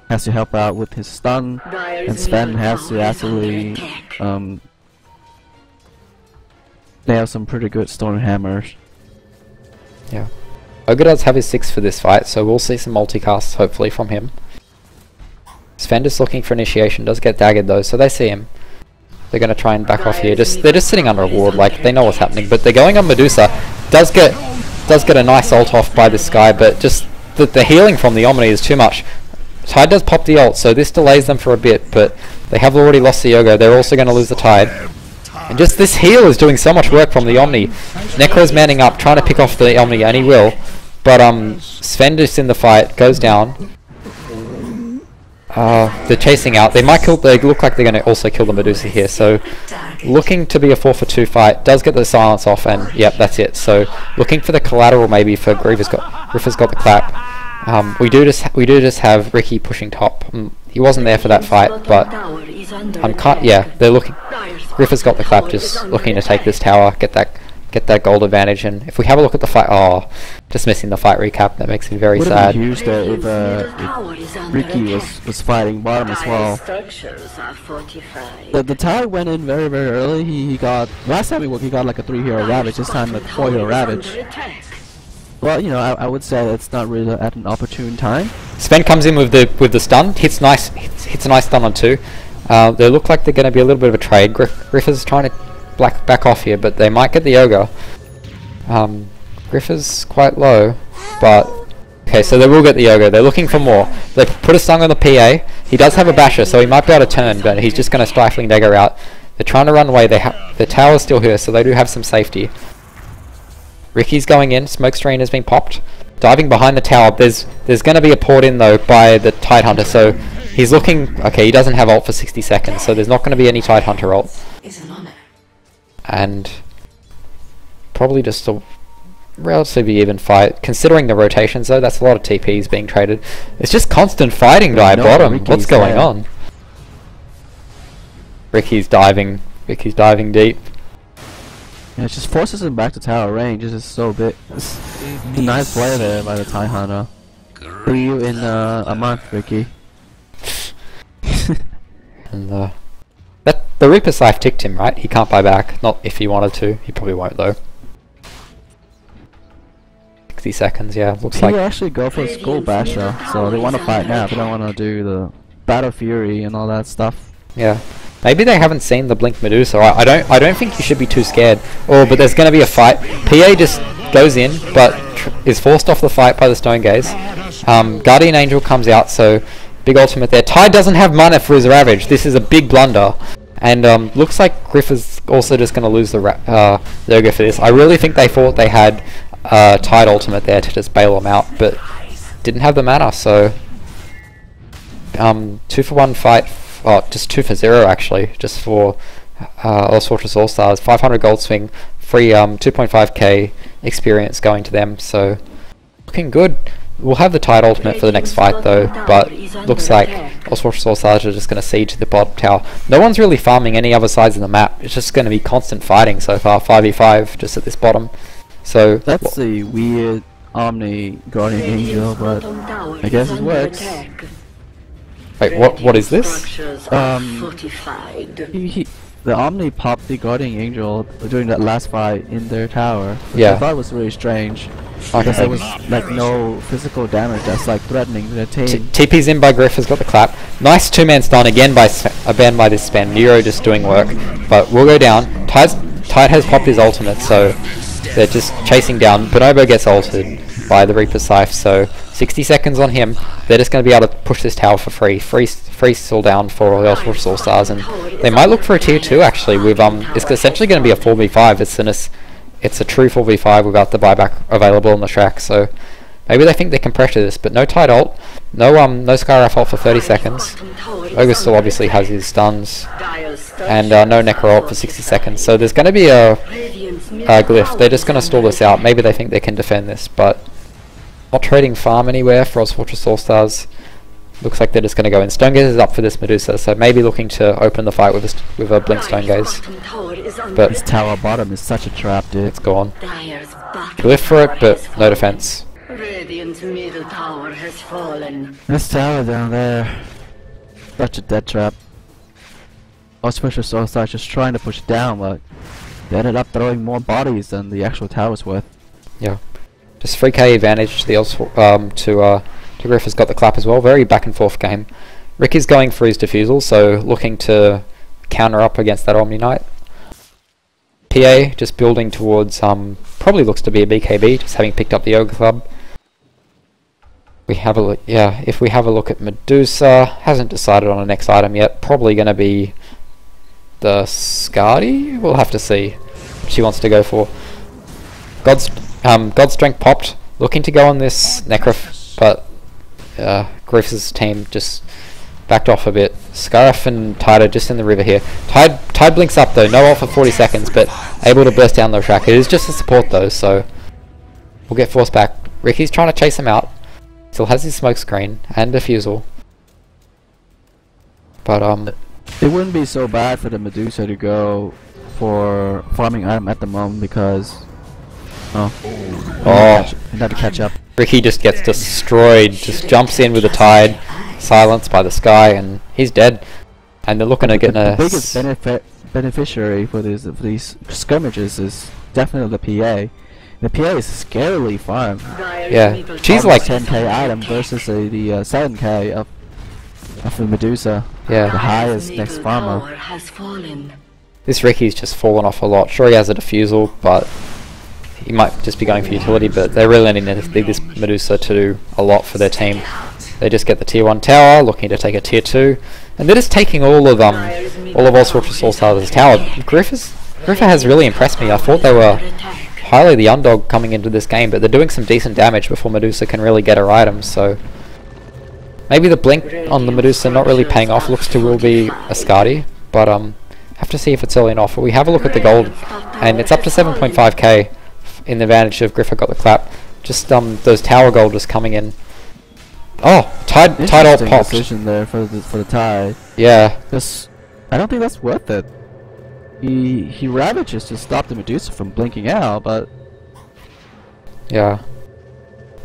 S2: has to help out with his stun,
S3: Dire's
S2: and Sven has to
S3: tower is under
S2: actually
S3: attack.
S2: um, nail some pretty good storm hammers.
S1: Yeah. Ogre does have his 6 for this fight, so we'll see some multicasts hopefully from him. Sven is looking for initiation, does get daggered though, so they see him. They're gonna try and back off here. Just they're just sitting under a ward, like they know what's happening, but they're going on Medusa. Does get does get a nice ult off by this guy, but just the, the healing from the Omni is too much. Tide does pop the ult, so this delays them for a bit, but they have already lost the Yogo. They're also going to lose the Tide. And just this heal is doing so much work from the Omni. Necro's manning up, trying to pick off the Omni, and he will. But um, Sven in the fight, goes down. Uh, they're chasing out. They might kill. They look like they're going to also kill the Medusa here. So, looking to be a four for two fight. Does get the silence off, and yep, that's it. So, looking for the collateral maybe for Griever's got. Griffer's got the clap. Um, we do just we do just have Riki pushing top. Mm, he wasn't there for that fight, but I'm cut. Yeah, they're looking. Griffer's got the clap, just looking to take this tower, get that get that gold advantage. And if we have a look at the fight, oh, just missing the fight recap. That makes me very
S2: Would have
S1: sad.
S2: been huge if, uh, Riki was, was fighting bottom as well.
S3: Structures are fortified.
S2: The, the tower went in very very early. He, he got last time he, wa- he got like a three hero ravage. This time like four hero ravage. Well, you know I, I would say it's not really at an opportune time.
S1: Sven comes in with the with the stun, hits nice, hits, hits a nice stun on two. Uh, they look like they're going to be a little bit of a trade. Griff, Griffer's trying to black back off here, but they might get the Yoga. Um, Griffer's quite low, but okay, so they will get the Yoga. They're looking for more. They put a stun on the PA. He does have a basher, so he might be able to turn, but he's just going to stifling dagger out. They're trying to run away. They the tower's still here, so they do have some safety. Riki's going in. Smoke screen has been popped. Diving behind the tower. There's there's going to be a port in though by the Tide Hunter. So he's looking. Okay, he doesn't have ult for 60 seconds. So there's not going to be any Tide Hunter ult.
S3: Is an honor.
S1: And probably just a relatively even fight. Considering the rotations though, that's a lot of TPs being traded. It's just constant fighting by
S2: no,
S1: bottom.
S2: Riki's
S1: What's going
S2: there.
S1: on? Riki's diving. Riki's diving deep.
S2: Yeah, it just forces him back to tower range. This is so big. It's a nice play there by the Tide Hunter. See you in uh, a month, Riki. [LAUGHS]
S1: And uh, that the Reaper's Scythe ticked him, right? He can't buy back. Not if he wanted to. He probably won't though. 60 seconds, yeah. Looks
S2: He
S1: like
S2: actually go for Skull Basher, so they want to fight now. They don't want to do the Battle Fury and all that stuff.
S1: yeah. Maybe they haven't seen the Blink Medusa. I, I don't. I don't think you should be too scared. Oh, but there's going to be a fight. PA just goes in, but tr- is forced off the fight by the Stone Gaze. Um, Guardian Angel comes out, so big ultimate there. Tide doesn't have mana for his Ravage. This is a big blunder, and um, looks like Griff is also just going to lose the uh, for this. I really think they thought they had uh, Tide ultimate there to just bail them out, but didn't have the mana. So um, two for one fight. Oh, just two for zero actually, just for uh, Oz Fortress All Stars. 500 gold swing, free um 2.5k experience going to them. So looking good. We'll have the Tide ultimate for the next fight though, but looks like Oz Fortress All are just going to siege the bottom tower. No one's really farming any other sides of the map. It's just going to be constant fighting so far, 5v5 just at this bottom. So
S2: That's the weird Omni Guardian Angel, but I guess it works.
S1: wait, what? What is this?
S2: Um,
S3: fortified.
S2: he, he, the Omni popped the Guardian Angel during that last fight in their tower. Which
S1: Yeah.
S2: I thought was really strange.
S1: Okay.
S2: Because there was like no physical damage that's like threatening the team.
S1: T- TP's in by Griff has got the clap. Nice two-man stun again by Sven, uh, banned by this Sven. Necro just doing work, but we'll go down. Tide's, Tide has popped his ultimate, so they're just chasing down. Bonobo gets altered by the Reaper Scythe, so 60 seconds on him. They're just going to be able to push this tower for free. Free, free still down for all the Force All Stars, and they might look for a tier two actually. With um, it's essentially going to be a 4v5. It's an, it's a true 4v5 without the buyback available on the track. So Maybe they think they can pressure this, but no Tide ult, no um, no Skywrath ult for 30 seconds. Ogre still obviously has his stuns, and uh, no Necro ult for 60 seconds. So there's going to be a, a glyph. They're just going to stall this out. Maybe they think they can defend this, but not trading farm anywhere for Oz Fortress All Stars. Looks like they're just going to go in. Stone Gaze is up for this Medusa, so maybe looking to open the fight with a, st- with a Blink Stone Gaze. But
S2: This tower bottom is such a trap, dude.
S1: it's gone.
S3: Dyer's back.
S1: Glyph for it, but no defense.
S3: Radiant's middle tower has fallen.
S2: This tower down there, such a dead trap. Ozfortress Soulstar just trying to push down, but they ended up throwing more bodies than the actual tower's worth.
S1: Yeah. Just 3k advantage to the um, to uh, to Griff has got the clap as well. Very back and forth game. Rick is going for his defusal, so looking to counter up against that Omni Knight. PA just building towards um probably looks to be a BKB, just having picked up the Ogre Club. We have a look, yeah. If we have a look at Medusa, hasn't decided on a next item yet. Probably going to be the Skadi. We'll have to see what she wants to go for. God's um, God's Strength popped, looking to go on this Necrof, but uh, team just backed off a bit. Scarif and Tide are just in the river here. Tide Tide blinks up though, no ult for 40 seconds, but able to burst down the track. It is just a support though, so we'll get forced back. Riki's trying to chase him out. Still has his smoke screen and defusal. But um,
S2: It wouldn't be so bad for the Medusa to go for farming item at the moment because oh,
S1: oh,
S2: he had to catch up.
S1: Riki just gets destroyed. Just jumps in with the tide, silenced by the sky, and he's dead. And they're looking to get
S2: the,
S1: a
S2: the biggest benefit beneficiary for these for these skirmishes is definitely the PA. The PA is scarily farm.
S1: Yeah, she's like
S2: 10k item versus uh, the uh, 7k of of the Medusa.
S1: Yeah, the
S2: highest next farmer.
S3: Tower has fallen.
S1: This Riki's just fallen off a lot. Sure, he has a defusal, but he might just be going for utility. But they're really this- need this Medusa to do a lot for their team. They just get the tier one tower, looking to take a tier two, and they're just taking all of um all of Oz Fortress All Stars' tower. Griff is Griffer has really impressed me. I thought they were highly the underdog coming into this game, but they're doing some decent damage before Medusa can really get her items. So maybe the blink on the Medusa not really paying off. Looks to will be a Skadi, but um have to see if it's early enough. We have a look at the gold, and it's up to 7.5k in the advantage of Griffer got the clap. Just um those tower gold just coming in. Oh, tide tide all popped.
S2: decision there for the for the tie.
S1: Yeah,
S2: This, I don't think that's worth it. He he ravages to stop the Medusa from blinking out, but
S1: yeah.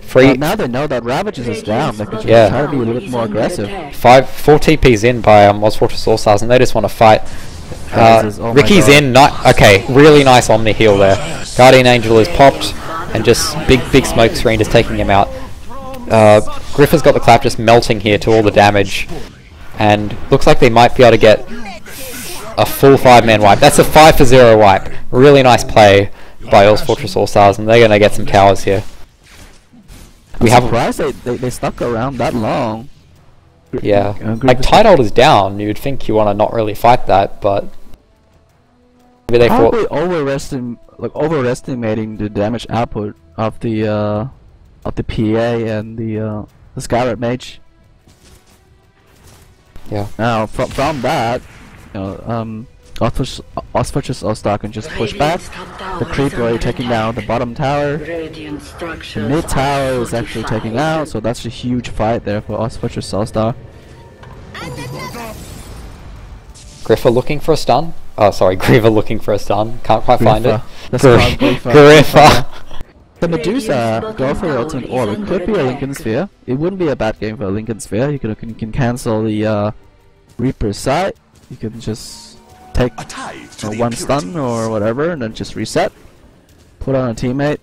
S1: Free
S2: now they know that ravages is down. They can just
S1: Yeah.
S2: try to be a little bit more aggressive.
S1: five four TPs in by um Oz Fortress All Stars, and they just want to fight. Uh,
S2: oh Riki's
S1: in. Ni- okay, really nice Omni heal there. Guardian Angel is popped, and just big big smoke screen just taking him out. Uh, Griff has got the clap just melting here to all the damage, and looks like they might be able to get a full five man wipe. That's a five for zero wipe. Really nice play by Oz Fortress All Stars, and they're gonna get some towers here. We
S2: I'm
S1: have
S2: surprised they, they they stuck around that long.
S1: Yeah,
S2: Uh,
S1: like
S2: Grievous-
S1: Tide Hold is down. You'd think you want to not really fight that, but maybe they
S2: Probably
S1: thought.
S2: overestim like overestimating the damage output of the uh of the PA and the uh the Skywrath Mage.
S1: Yeah,
S2: Now from from that, you know, um Ozfortress All-Star can just push back. The creep already taking down the bottom tower. The mid tower is actually
S3: taking
S2: out, so that's a huge fight there for Ozfortress All-Star.
S1: Griffer looking for a stun. Oh, sorry, [LAUGHS] Griever looking for a stun. Can't quite find it.
S2: Griffer. That's
S1: Gr-
S2: called Griffer.
S1: Griffer.
S2: The Medusa go for the ultimate orb. It could be a Linken's Sphere. It wouldn't be a bad game for a Linken's Sphere. You can, you can cancel the uh, Reaper's Scythe. You can just take
S5: A tithe
S2: uh,
S5: to the
S2: one stun or whatever and then just reset. Put on a teammate.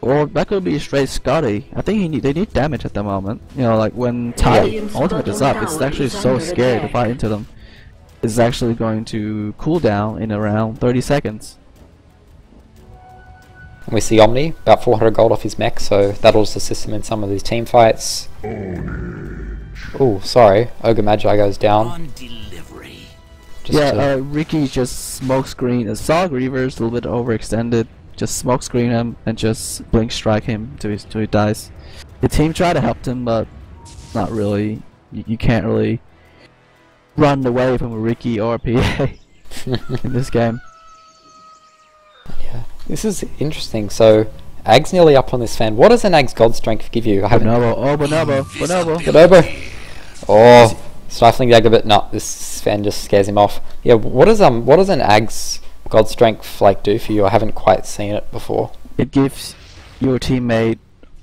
S2: Or that could be a straight Skadi. I think he need, they need damage at the moment. You know, like when Tide
S3: Radiant's
S2: ultimate is up, it's actually so scary to fight into them. It's actually going to cool down in around 30 seconds.
S1: And we see Omni, about 400 gold off his Mek, so that'll just assist him in some of these team fights. Oh, sorry. Ogre Magi goes down.
S5: On delivery.
S1: Just
S2: yeah,
S1: to-
S2: uh, Riki just smoke screen. Uh, Saw Grievers a little bit overextended. just smoke screen him and just blink strike him till he, till he dies. The team tried to help him, but not really. You, you can't really run away from a Riki or a PA [LAUGHS] in this game.
S1: Yeah, this is interesting. So, Ag's nearly up on this Sven. What does an Ag's God Strength give you? I haven't.
S2: Bonobo, oh Bonobo, Bonobo.
S1: Bonobo. Oh, stifling dagger, but no, this Sven just scares him off. Yeah, what does um, what does an Ag's God Strength like do for you? I haven't quite seen it before.
S2: It gives your teammate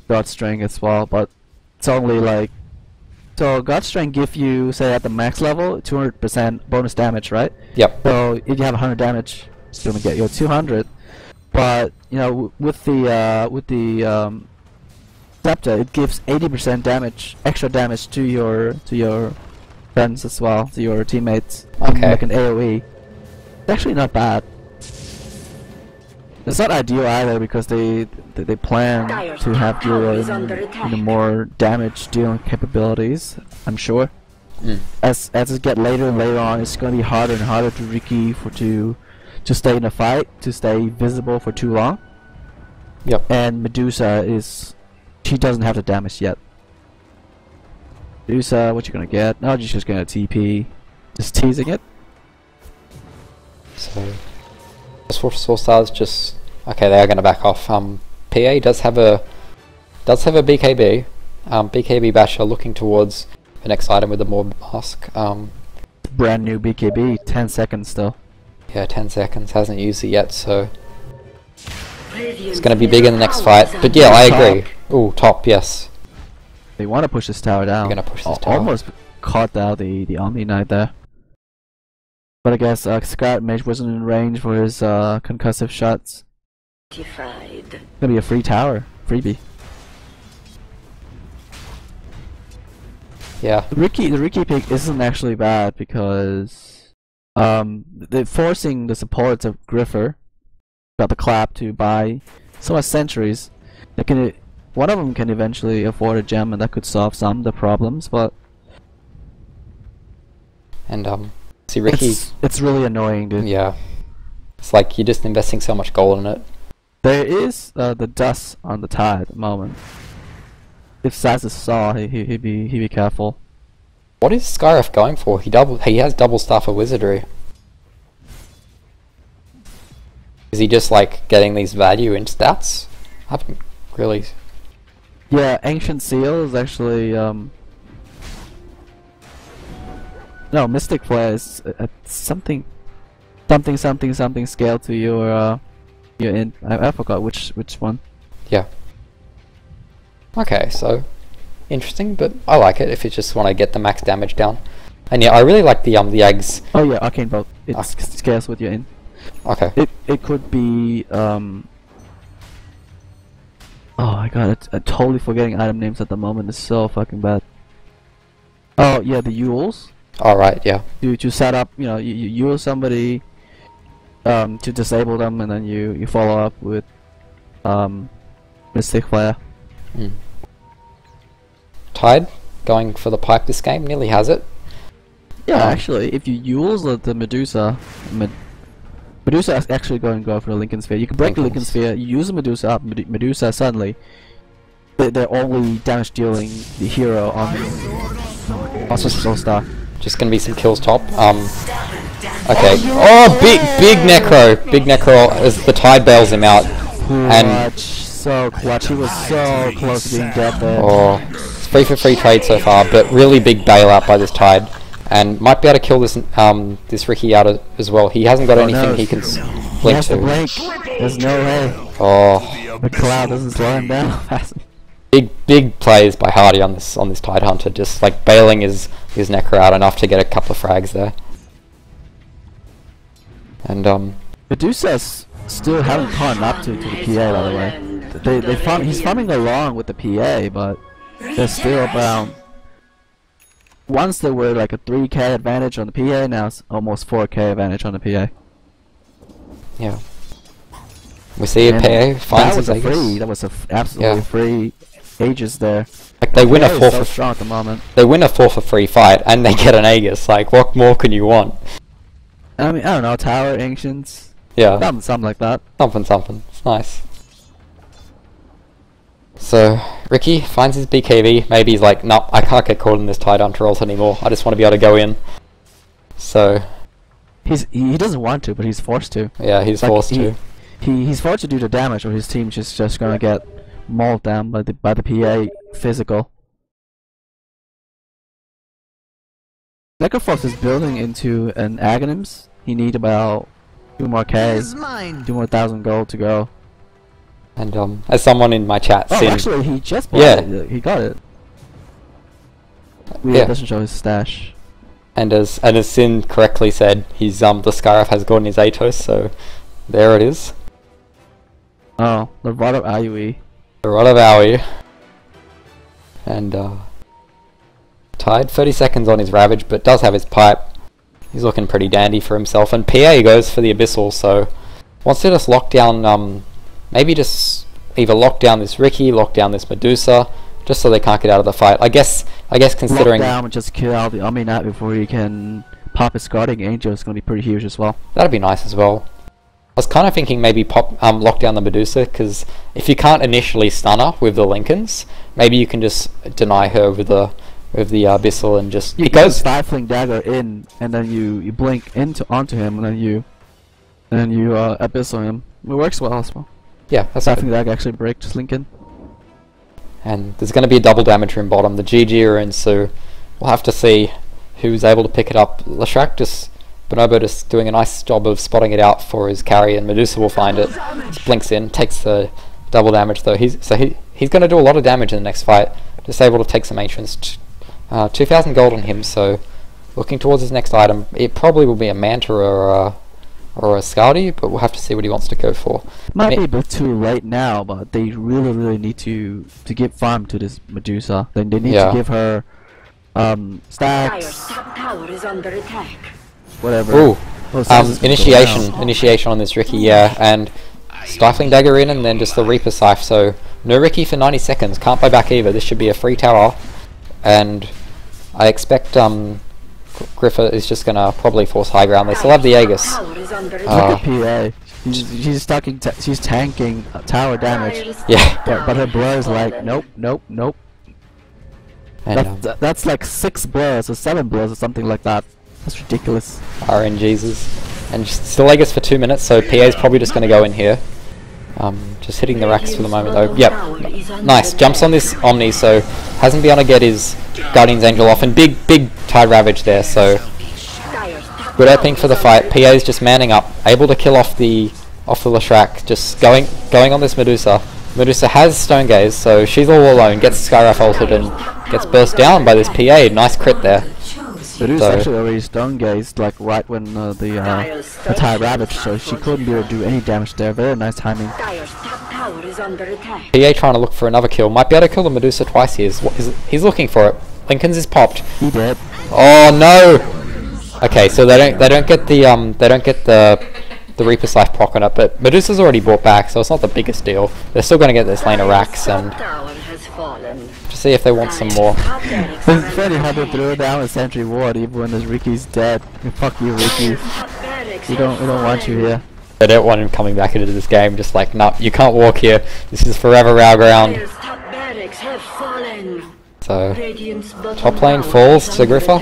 S2: God Strength as well, but it's only like so God Strength give you say at the max level 200% bonus damage, right?
S1: Yep.
S2: So if you have 100 damage, it's gonna get your 200. But you know, w- with the uh, with the um, scepter, it gives 80% damage, extra damage to your to your friends as well, to your teammates.
S1: Okay.
S2: Like an AOE. It's actually not bad. It's not ideal either because they they, they plan to have your
S3: Tower is under
S2: you more damage dealing capabilities. I'm sure
S1: Mm.
S2: as as it get later and later on, it's gonna be harder and harder to Riki for to to stay in a fight, to stay visible for too long.
S1: Yep.
S2: And Medusa is she doesn't have the damage yet. Medusa, what you gonna get? No, you're just gonna TP. Just teasing it.
S1: So, as for Soul Stars, just okay. They are going to back off. Um, PA does have a does have a BKB. Um, BKB Basher looking towards the next item with the Morb Mask. Um,
S2: Brand new BKB, 10 seconds still.
S1: yeah, 10 seconds. Hasn't used it yet, so
S3: It's
S1: it's going to be big in the next fight. But yeah, I agree. Ooh, top, yes.
S2: They want to push this tower down.
S1: They're gonna push this tower.
S2: Almost caught out the the Omni Knight there. But I guess uh, Skywrath Mage wasn't in range for his uh, concussive shots.
S3: Defied.
S2: Gonna be a free tower, freebie.
S1: Yeah,
S2: The Riki, the Riki pick isn't actually bad because um, they're forcing the supports of Griffer, got the clap to buy so much sentries. They can, one of them can eventually afford a gem, and that could solve some of the problems. But
S1: and um, see Riki.
S2: it's it's really annoying, dude.
S1: Yeah, it's like you're just investing so much gold in it.
S2: There is uh, the dust on the tide at the moment. If Sazza saw, he he he'd be he'd be careful.
S1: What is Skywrath going for? He double he has double staff of wizardry. Is he just like getting these value in stats? I haven't really.
S2: Yeah, Ancient Seal is actually um. No, Mystic Flare is uh, uh, something, something, something, something scale to your uh, your in. I, I forgot which which one.
S1: Yeah. Okay, so interesting, but I like it if you just want to get the max damage down. And yeah, I really like the um the eggs.
S2: Oh yeah, Arcane Bolt. It
S1: Ah.
S2: scales with your in.
S1: Okay.
S2: It it could be um. Oh my god, it's, I'm totally forgetting item names at the moment. It's so fucking bad. Oh yeah, the Euls.
S1: All right. Yeah.
S2: to to set up, you know, you, you use somebody um, to disable them, and then you you follow up with um, Mystic Flare.
S1: Mm. Tide going for the pipe this game nearly has it.
S2: Yeah,
S1: Um,
S2: actually, if you use the, the Medusa, Med- Medusa is actually going to go for the Linken's Sphere. You can break the Linken
S1: Linkens.
S2: Sphere, you use the Medusa up, Med- Medusa suddenly. They, they're only damage dealing the hero on also Soul Star.
S1: Just gonna be some kills top. Um. Okay. Oh, big big necro, big necro as the tide bails him out. And
S2: Clutch, so clutch. He was so close to being dead there.
S1: oh, it's free for free trade so far, but really big bailout by this tide, and might be able to kill this um this Riki out as well. He hasn't got
S2: Oh,
S1: anything
S2: no.
S1: he can s-
S2: He
S1: blink
S2: has to
S1: to.
S2: blink. There's no way.
S1: Oh,
S2: The cloud doesn't slow him down [LAUGHS]
S1: big big plays by Hardy on this on this tide hunter, just like bailing his his necro out enough to get a couple of frags there. And um,
S2: Medusa's still haven't caught up to, to the PA, by the way. They, they farm, he's farming along with the PA, but they're still around. Once there were like a 3k advantage on the PA, now it's almost 4k advantage on the PA.
S1: yeah, we see
S2: And
S1: a
S2: that
S1: finds
S2: was a free, that was a f- absolutely
S1: Yeah.
S2: free Aegis there.
S1: Like they win a
S2: PA
S1: four
S2: so
S1: for
S2: strong at the moment.
S1: they win a four for free fight, and they get an Aegis. Like what more can you want?
S2: I mean, I don't know, Tower Ancients.
S1: Yeah,
S2: Something, something like that.
S1: something, something. It's nice. So Riki finds his BKB. Maybe he's like, no, I can't get caught in this tight under rolls anymore. I just want to be able to go in. So
S2: He's he, he doesn't want to, but he's forced to.
S1: yeah, he's
S2: Like,
S1: forced
S2: he,
S1: to.
S2: He he's forced to do the damage, or his team's just just gonna get mauled down by the by the PA physical. Necrophos is building into an Aghanims. He need about two more Ks, two more thousand gold to go.
S1: And um, as someone in my chat,
S2: Oh, actually, he just bought
S1: Yeah.
S2: it. He got it. Yeah,
S1: Yeah.
S2: doesn't show his stash.
S1: and as and as Sin correctly said, he's um the Scarif has gotten his Atos, so there it is.
S2: Oh, the Rod of Ayui.
S1: The Rod of Aoi. And uh tied 30 seconds on his Ravage, but does have his pipe. He's looking pretty dandy for himself. And PA goes for the Abyssal, so wants to just lock down um maybe just either lock down this Riki, lock down this Medusa, just so they can't get out of the fight. I guess I guess considering
S2: Lock down and just kill out the Omni Knight before he can pop his Guardian Angel is gonna be pretty huge as well.
S1: That'd be nice as well. I was kind of thinking maybe pop um, lock down the Medusa because if you can't initially stun her with the Linkens, maybe you can just deny her with the with the uh, Abyssal and just
S2: You
S1: it
S2: a
S1: goes.
S2: stifling dagger in, and then you you blink into onto him, and then you and then you uh, abyssal him. It works well as well.
S1: Yeah, that's
S2: Stifling
S1: good.
S2: dagger actually breaks Linken.
S1: And there's going to be a double damage rune bottom. The GG are in, so we'll have to see who's able to pick it up. Leshrac just Bonobo just doing a nice job of spotting it out for his carry, and Medusa will find it. Just blinks in, takes the double damage though. He's so he he's going to do a lot of damage in the next fight. Just able to take some ancients. Uh, 2,000 gold on him, so looking towards his next item, it probably will be a Manta or a, or a Skadi, but we'll have to see what he wants to go for.
S2: Might
S1: Me-
S2: be a bit too late now, but they really really need to to give farm to this Medusa. Then they need
S1: Yeah.
S2: to give her um
S3: Dire's
S2: stacks,
S3: tower is under attack.
S2: whatever.
S1: Ooh,
S2: Oh, so
S1: um,
S2: this is gonna go
S1: initiation, initiation on this Riki, yeah, and Stifling Dagger in, and then just the Reaper Scythe, so no Riki for 90 seconds, can't buy back either, this should be a free tower, and I expect, um, Gr- Griffa is just gonna probably force high ground, they still have the Aegis,
S3: Tower is under
S1: Uh.
S2: Look at PA. She's, she's stacking. ta she's tanking uh, tower damage.
S1: Yeah,
S2: But, but her blur is like nope, nope, nope.
S1: and
S2: That,
S1: um,
S2: that- that's like six blurs or seven blurs or something like that. That's ridiculous.
S1: RNGs, and still Aegis for 2 minutes, so PA is probably just gonna go in here. Um, just hitting the racks for the moment though. Yep, nice. Jumps on this Omni, so hasn't been able to get his Guardian's Angel off, and big, big Tide Ravage there. So good opening for the fight.
S3: attack.
S1: PA is just manning up, able to kill off the off the Leshrac. Just going going on this Medusa. Medusa has Stone Gaze, so she's all alone. Gets Skywrath ulted and gets burst down by this PA. Nice crit there.
S2: Medusa
S1: So-
S2: actually already stone gazed like right when uh, the uh, the tide ravaged, so she couldn't be able to do any damage there. Very nice timing.
S3: Dire's top tower is under attack.
S1: PA trying to look for another kill. Might be able to kill the Medusa twice here. Is what is he's looking for it. Linken's is popped.
S2: He did.
S1: Oh no! Okay, so they don't they don't get the um they don't get the the Reaper's Scythe proc on it, but Medusa's already bought back, so it's not the biggest deal. They're still going to get this lane of racks
S3: Dire's
S1: and
S3: top tower has fallen.
S1: to see if they want some more. [LAUGHS]
S2: It's
S3: are hard
S2: to how they throw down a sentry ward even when this Riki's dead. Fuck you, Riki.
S3: Top
S2: We don't we don't want you here.
S1: They don't want him coming back into this game. Just like, no, you can't walk here. This is forever our ground.
S3: Dire's top barracks have fallen.
S1: So top lane falls to
S3: under
S1: Griffa,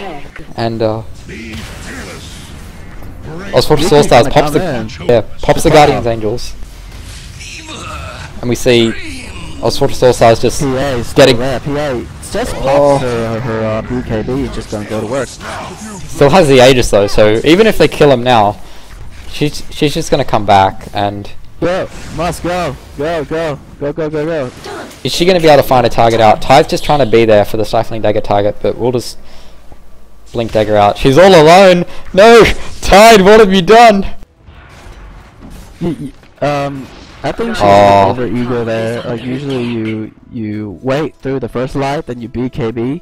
S1: and uh, Oswald
S2: Ricky's
S1: Soul Stars pops the yeah pops the Guardian's Angels, and we see Oswald Soul Stars just
S2: PA is still
S1: Getting-
S2: there. PA just pops
S1: Oh.
S2: her, her uh, BKB, just gonna go to work.
S1: Still has the Aegis though, so even if they kill him now, she's she's just gonna come back. And
S2: Go, must go, go, go, go, go, go, go.
S1: is she gonna be able to find a target out? Ty's just trying to be there for the stifling dagger target, but we'll just blink dagger out. She's all alone. No, Tide, what have you done?
S2: Um, I think she's
S1: Oh.
S2: over ego there. Like usually you you wait through the first light, then you BKB,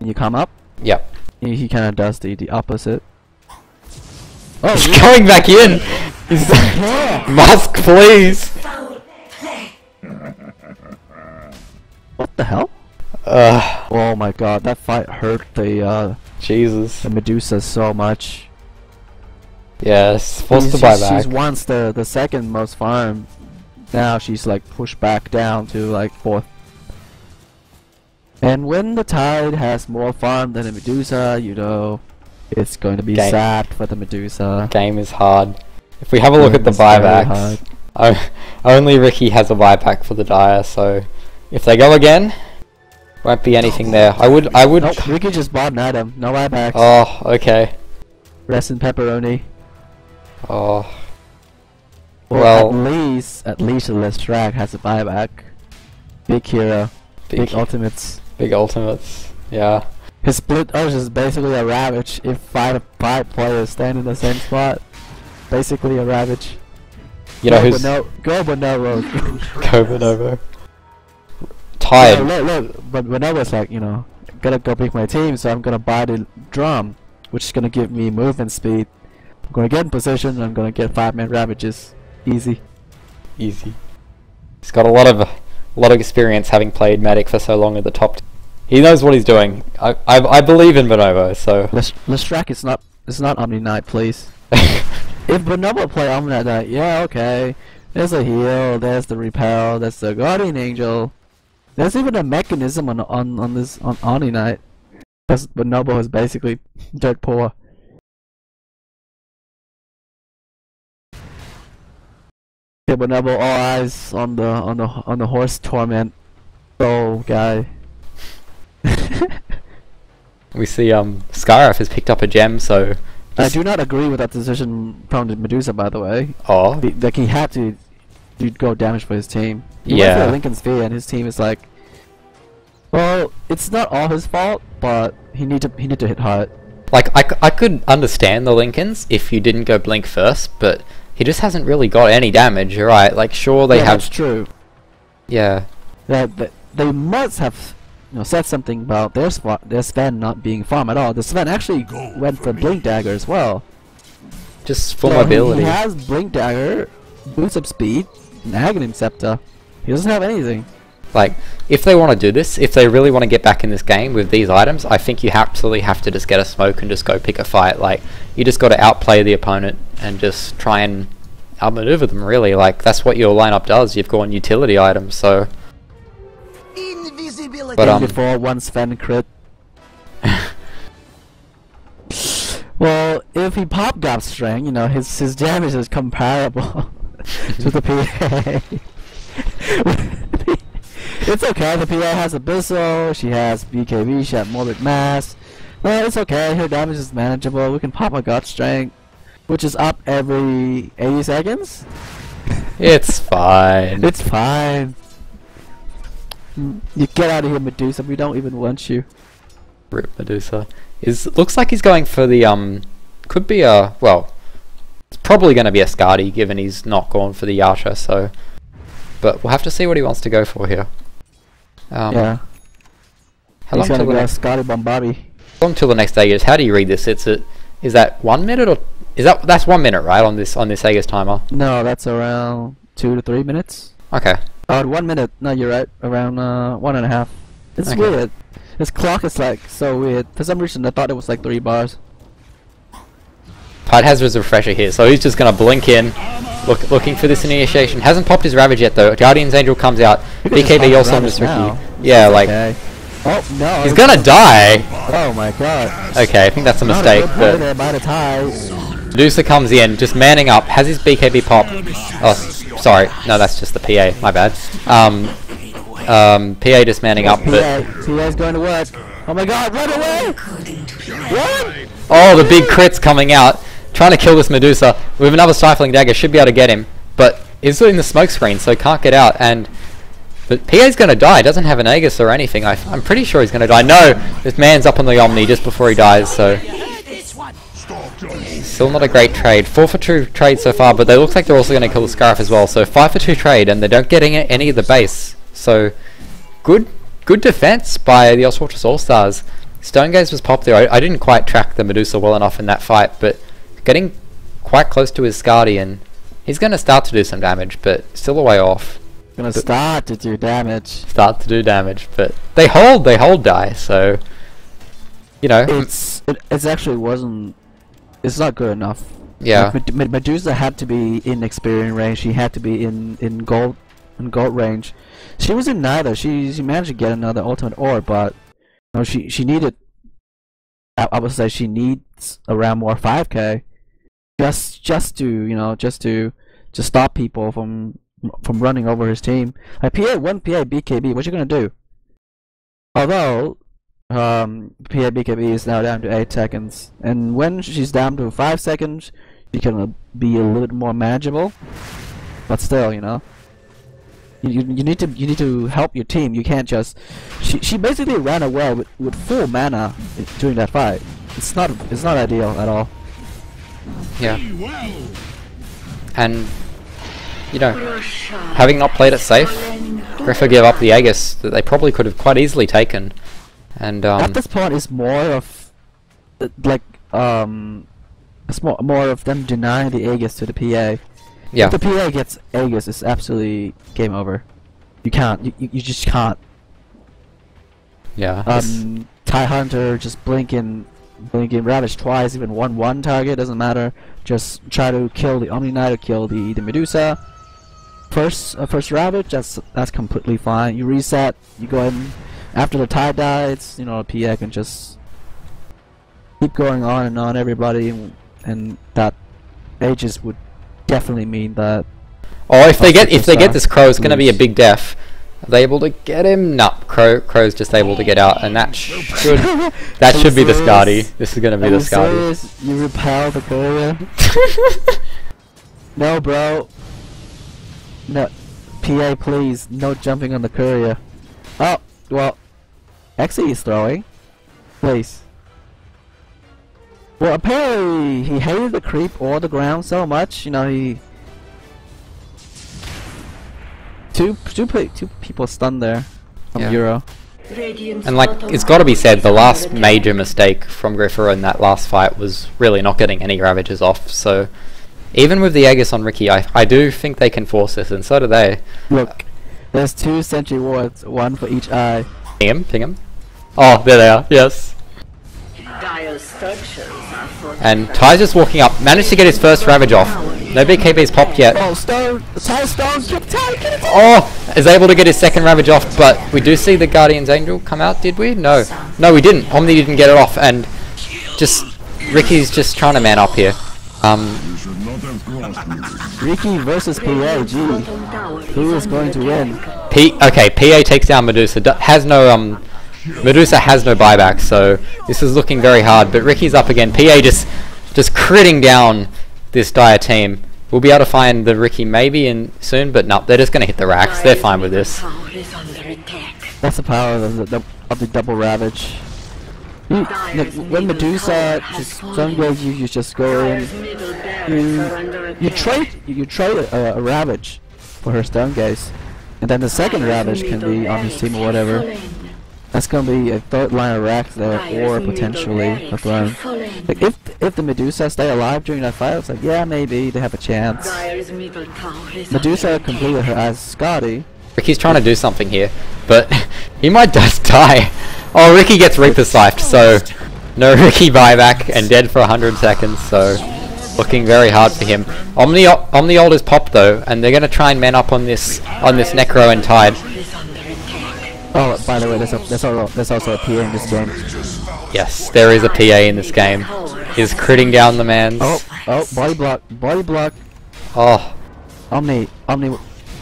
S2: and you come up.
S1: Yep.
S2: He, he kind of does the the opposite. Oh,
S1: He's [LAUGHS] going back in. He's [LAUGHS] Musk, please. [LAUGHS]
S2: what the hell?
S1: Ugh,
S2: Oh my god, that fight hurt the uh
S1: Jesus.
S2: the Medusa so much.
S1: Yes, supposed to buy back.
S2: she's once the the second most farm. Now she's like pushed back down to like fourth. And when the Tide has more farm than a Medusa, you know, it's going to be
S1: Game.
S2: sad for the Medusa.
S1: Game is hard. If we have a look at the
S2: Game is very
S1: buybacks, only Riki has a buyback for the Dire, so if they go again, won't be anything there. I would, I would.
S2: Nope, Riki just bought an item. No buybacks.
S1: Oh, okay.
S2: Rest in pepperoni.
S1: Oh,
S2: Well,
S1: Well-
S2: at least, at least the Leshrac has a buyback. Big hero.
S1: big,
S2: Big ultimates.
S1: big ultimates. Yeah.
S2: His split Earth is basically a Ravage if five five players stand in the same spot. Basically a Ravage.
S1: You know
S2: go
S1: who's
S2: Bono- go Bonobo. [LAUGHS]
S1: Go Bonobo.
S2: Yeah,
S1: Tired.
S2: look, look, but Bonobo's like, you know, gotta go pick my team, so I'm gonna buy the drum, which is gonna give me movement speed. I'm gonna get in position, and I'm gonna get five man Ravages. Easy.
S1: Easy. He's got a lot of a lot of experience having played Medic for so long at the top. He knows what he's doing. I I, I believe in Bonobo, so.
S2: Let's Leshrac is not it's not Omni Knight, please. [LAUGHS] If Bonobo play Omni Knight, yeah, okay. There's a heal, there's the repel, there's the guardian angel. There's even a mechanism on on on this on Omni Knight. Because Bonobo is basically dirt poor. Okay, Bonobo, all eyes on the on the on the horse torment soul guy. [LAUGHS]
S1: we see um Scarif has picked up a gem, so.
S2: I do not agree with that decision from Medusa, by the way.
S1: Oh,
S2: like he had to do go damage for his team. He
S1: Yeah.
S2: went for Linken's Sphere and his team is like, well, it's not all his fault, but he need to he need to hit hard.
S1: like I, c- I could understand the Linkens if you didn't go blink first, but he just hasn't really got any damage. You're right. Like sure they
S2: yeah,
S1: have.
S2: that's true.
S1: Yeah.
S2: That, that they must have you know said something about their spot, their Sven not being farm at all. The Sven actually went for Blink Dagger as well.
S1: Just full
S2: So
S1: mobility.
S2: He, has Blink Dagger, boots of speed, and Aghanim Scepter. He doesn't have anything.
S1: Like, if they want to do this, if they really want to get back in this game with these items, I think you absolutely have to just get a smoke and just go pick a fight. Like, you just got to outplay the opponent and just try and outmaneuver them, really. Like, that's what your lineup does. You've got utility items, so...
S6: Invisibility.
S1: But, um,
S2: before one Sven crit. [LAUGHS] well, if he pop God Strength, you know, his his damage is comparable [LAUGHS] to the PA. [LAUGHS] it's okay, the PA has Abyssal, she has BKB, she has Morbid Mask. Well, it's okay, her damage is manageable, we can pop a God Strength, which is up every 80 seconds.
S1: It's fine.
S2: It's fine. You get out of here, Medusa, we don't even want you.
S1: Rip Medusa. Is looks like he's going for the um could be a well it's probably gonna be a Skadi given he's not gone for the Yasha, so but we'll have to see what he wants to go for here. Um
S2: yeah.
S1: how long
S2: He's gonna
S1: till the next
S2: Scotty Bombardi.
S1: how long till the next Aegis? How do you read this? It's a is that one minute or is that that's one minute, right, on this on this Aegis timer?
S2: No, that's around two to three minutes.
S1: Okay.
S2: Oh, one minute. No, you're right. Around uh, one and a half. It's
S1: Okay.
S2: weird. This clock is like so weird. For some reason, I thought it was like three bars.
S1: Pied has his refresher here, so he's just gonna blink in, look looking for this initiation. Hasn't popped his Ravage yet though. Guardian's Angel comes out.
S2: You could just
S1: BKB also on
S2: Ravage
S1: this
S2: now.
S1: Riki. Yeah, like
S2: Okay. Oh no!
S1: he's gonna die.
S2: Oh my god!
S1: Okay, I think that's a
S2: Not
S1: mistake,
S2: good play
S1: but
S2: there by the tie.
S1: Medusa comes in, just manning up, has his BKB pop. Oh, sorry, no, that's just the PA. My bad. Um, um, PA just manning up, but
S2: PA, PA's going to work. Oh my god! Run away! Run!
S1: oh, the big crits coming out, trying to kill this Medusa with another stifling dagger. Should be able to get him, but is in the smoke screen, so can't get out. And but PA's gonna die. Doesn't have an Aegis or anything. I, I'm pretty sure he's gonna die. No, this man's up on the Omni just before he dies. So. Still not a great trade. 4 for 2 trade so far, but they look like they're also going to kill the Scarf as well. So 5 for 2 trade, and they don't get any, of the base. So good good defense by the Ozfortress All-Stars. Stonegaze was popular. I, I didn't quite track the Medusa well enough in that fight, but getting quite close to his Skadi, he's going to start to do some damage, but still a way off.
S2: Gonna start to do damage.
S1: Start to do damage, but they hold, they hold die, so... You know,
S2: It's it, it's actually wasn't. It's not good enough.
S1: Yeah.
S2: Like, Med- Med- Medusa had to be in experience range. She had to be in in gold in gold range. She was in neither. She she managed to get another ultimate orb, but no, she she needed. I, I would say she needs around more 5k, just just to you know just to to stop people from from running over his team. Like PA one PA BKB, what you gonna do? Although um, PA BKB is now down to 8 seconds, and when she's down to 5 seconds, she can be a little bit more manageable. But still, you know, you, you, you need to you need to help your team. You can't just she she basically ran away with, with full mana during that fight. It's not it's not ideal at all.
S1: Yeah. And you know, having not played it safe, Griffa gave up the Aegis that they probably could have quite easily taken. And um,
S2: At this point, it's more of uh, like um, it's more more of them denying the Aegis to the PA.
S1: yeah,
S2: If the PA gets Aegis, it's absolutely game over. You can't. You, you, you just can't.
S1: yeah,
S2: Um, Tide Hunter just blinking, blinking Ravage twice, even one one target doesn't matter. Just try to kill the Omni Knight or kill the the Medusa. First, uh, first Ravage, that's that's completely fine. You reset, you go in after the tie dies. You know, a PA can just keep going on and on everybody, and, that Aegis would definitely mean that
S1: Oh, if they get if they get this crow, it's going to be a big def. Are they able to get him? No, crow crow's just able to get out, and that should that should be the
S2: serious?
S1: This is going to be
S2: Are
S1: the
S2: serious? You repel the courier? [LAUGHS] no, bro. No, PA, please, no jumping on the courier. Oh, well, Xe is throwing. Please. Well, apparently he hated the creep or the ground so much, you know, he... Two, two, pe- two people stunned there from
S1: Yeah.
S2: Euro.
S1: And like, it's got to be said, the last major mistake from Griffer in that last fight was really not getting any Ravages off. So, even with the Aegis on Riki, I, I do think they can force this, and so do they.
S2: Look, there's two sentry wards, one for each eye.
S1: Ping him, ping him. Oh, there they are. Yes.
S3: Dire structures are for
S1: And Ty's just walking up, managed to get his first Ravage off. No BKB's popped yet.
S2: Oh, Stone! Stone! Get Tie! Get!
S1: Oh, is able to get his second Ravage off, but we do see the Guardian's Angel come out, did we? No. No, we didn't. Omni didn't get it off, and just... Riki's just trying to man up here. Um,
S2: Riki versus PA, gee. Who is going to win?
S1: P okay, PA takes down Medusa. Has no um, Medusa has no buyback, so this is looking very hard. But Riki's up again. PA just just critting down this dire team. We'll be able to find the Riki maybe in soon, but no, they're just gonna hit the racks. They're fine with this.
S2: That's the power of the, the, of the double ravage. When Medusa just stun goes, you, you just go in. You, you trade you, trade a, a ravage for her stun gaze, and then the second ravage can be on his team or whatever.
S3: Falling.
S2: That's gonna be a third line of racks there, or potentially a
S3: barracks
S2: throne. Like if if the Medusa stay alive during that fight, it's like yeah maybe they have a chance.
S3: Dire's middle tower is
S2: Medusa
S3: under attack.
S2: completed her as Scotty.
S1: Riki's trying to do something here, but [LAUGHS] he might just [LAUGHS] die. Oh, Riki gets Reaper Scythed, so no [LAUGHS] Riki buyback and dead for 100 seconds, so looking very hard for him. Omni Omniol is popped though, and they're going to try and man up on this on this Necro and Tide.
S3: Is under attack.
S2: Oh, by the way, there's a, there's also there's also a PA in this game.
S1: Yes, there is a PA in this game. He's critting down the man.
S2: Oh, oh, body block, body block.
S1: oh,
S2: Omni, Omni,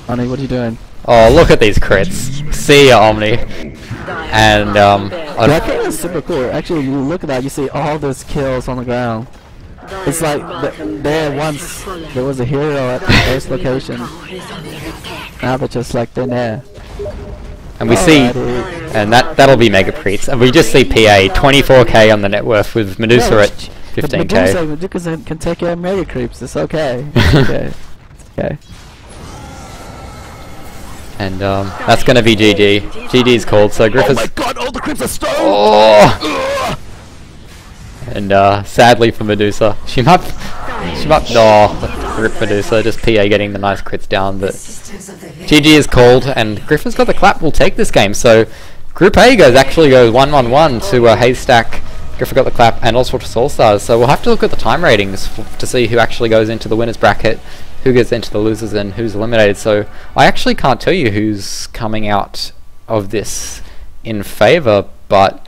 S2: Omni, what are you doing?
S1: oh, look at these crits. See ya, Omni. And um,
S2: That game is super cool. Actually, you look at that, you see all those kills on the ground. It's like th- there once there was a hero at the first location.
S3: Tower is under attack.
S2: Now they're just like thin air.
S1: And we see, and that that'll be Mega Creeps, and we just see PA 24k on the net worth with Medusa
S2: Yeah,
S1: at 15k.
S2: Medusa, Medusa can take of mega creeps. It's okay. [LAUGHS] It's okay. It's okay.
S1: And um, that's going to be GG. GG's called, so Griffiths.
S2: Oh my god, all the creeps are stone!
S1: Oh! And uh, sadly for Medusa, she might, she might, no, rip Medusa, just PA getting the nice crits down, but GG is called, and Griffer's got the clap, We'll take this game, so Group A goes, actually goes 1-1-1 to uh, Haystack Griffer got the clap, and all sorts of All Stars. So we'll have to look at the time ratings f- to see who actually goes into the winners bracket, who gets into the losers, and who's eliminated. So I actually can't tell you who's coming out of this in favour, but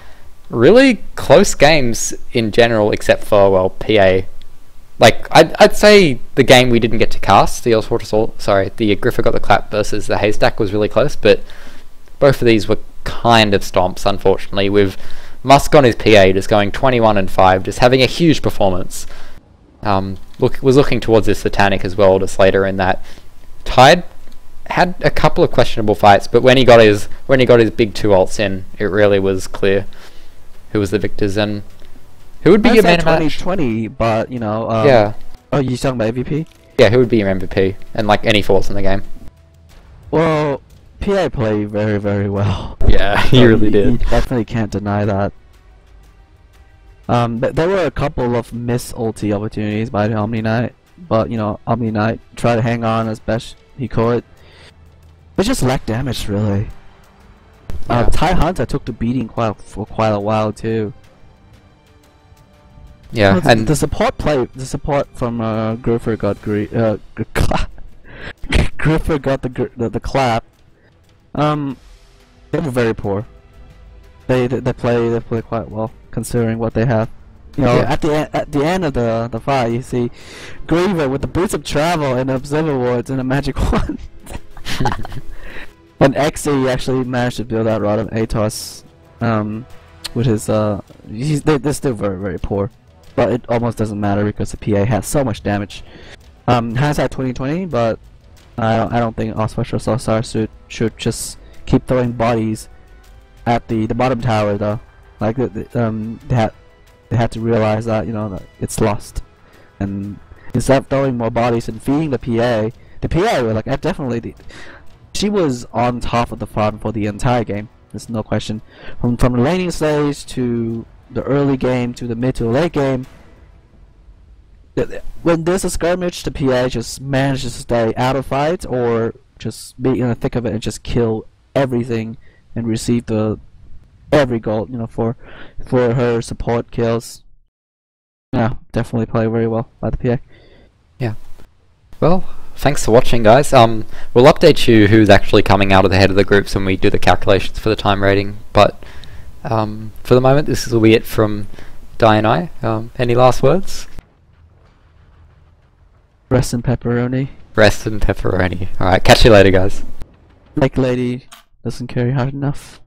S1: really close games in general, except for well PA. Like I'd, I'd say the game we didn't get to cast, the All sorry, the Griffer got the clap versus the Haystack was really close, but both of these were kind of stomps, unfortunately, with Musk on his PA just going 21 and 5, just having a huge performance. Um, look, was looking towards this Satanic as well, just later in that. Tide had a couple of questionable fights, but when he got his when he got his big two alts in, it really was clear who was the victors and who would be
S2: I
S1: your man of match.
S2: 2020, but you know. Um,
S1: yeah,
S2: Oh, you talking about MVP?
S1: yeah, who would be your MVP and like any force in the game?
S2: Well, PA played very, very well.
S1: Yeah, [LAUGHS] he
S2: So
S1: really
S2: you-
S1: did.
S2: You definitely can't deny that. Um, th- there were a couple of missed ulti opportunities by the Omni Knight, but you know, Omni Knight tried to hang on as best he could. But just lacked damage, really. Uh,
S1: Yeah.
S2: Tide Hunter took the beating quite for quite a while too.
S1: Yeah,
S2: Well,
S1: and
S2: the support play, the support from uh, Griffer got gre- uh. [LAUGHS] Griffer got the, gr- the the clap. Um, they were very poor. They they, play they play quite well considering what they have. You know,
S1: Yeah.
S2: at the at the end of the the fight, you see Griever with the boots of travel and the observer wards and a magic [LAUGHS] wand. [LAUGHS] and XE actually managed to build out Rod of Atos, um, with his uh, he's they, they're still very very poor, but it almost doesn't matter because the PA has so much damage. Um, hindsight 2020, but I don't I don't think all special Star should should just keep throwing bodies at the the bottom tower though. Like the, the, um they had they had to realize that you know that it's lost, and instead of throwing more bodies and feeding the PA, the PA were like I definitely she was on top of the farm for the entire game. There's no question. From from the laning stage to the early game to the mid to late game. When there's a skirmish, the PA just manages to stay out of fight or just be in the thick of it and just kill everything and receive the every gold, you know, for for her support kills. Yeah, definitely play very well by the PA. Yeah.
S1: Well, thanks for watching, guys. Um, we'll update you who's actually coming out of the head of the groups when we do the calculations for the time rating. But um, for the moment, this will be it from dy and I. Um, any last words?
S2: Rest in pepperoni.
S1: Rest and pepperoni. All right, catch you later, guys.
S2: Like lady doesn't carry hard enough.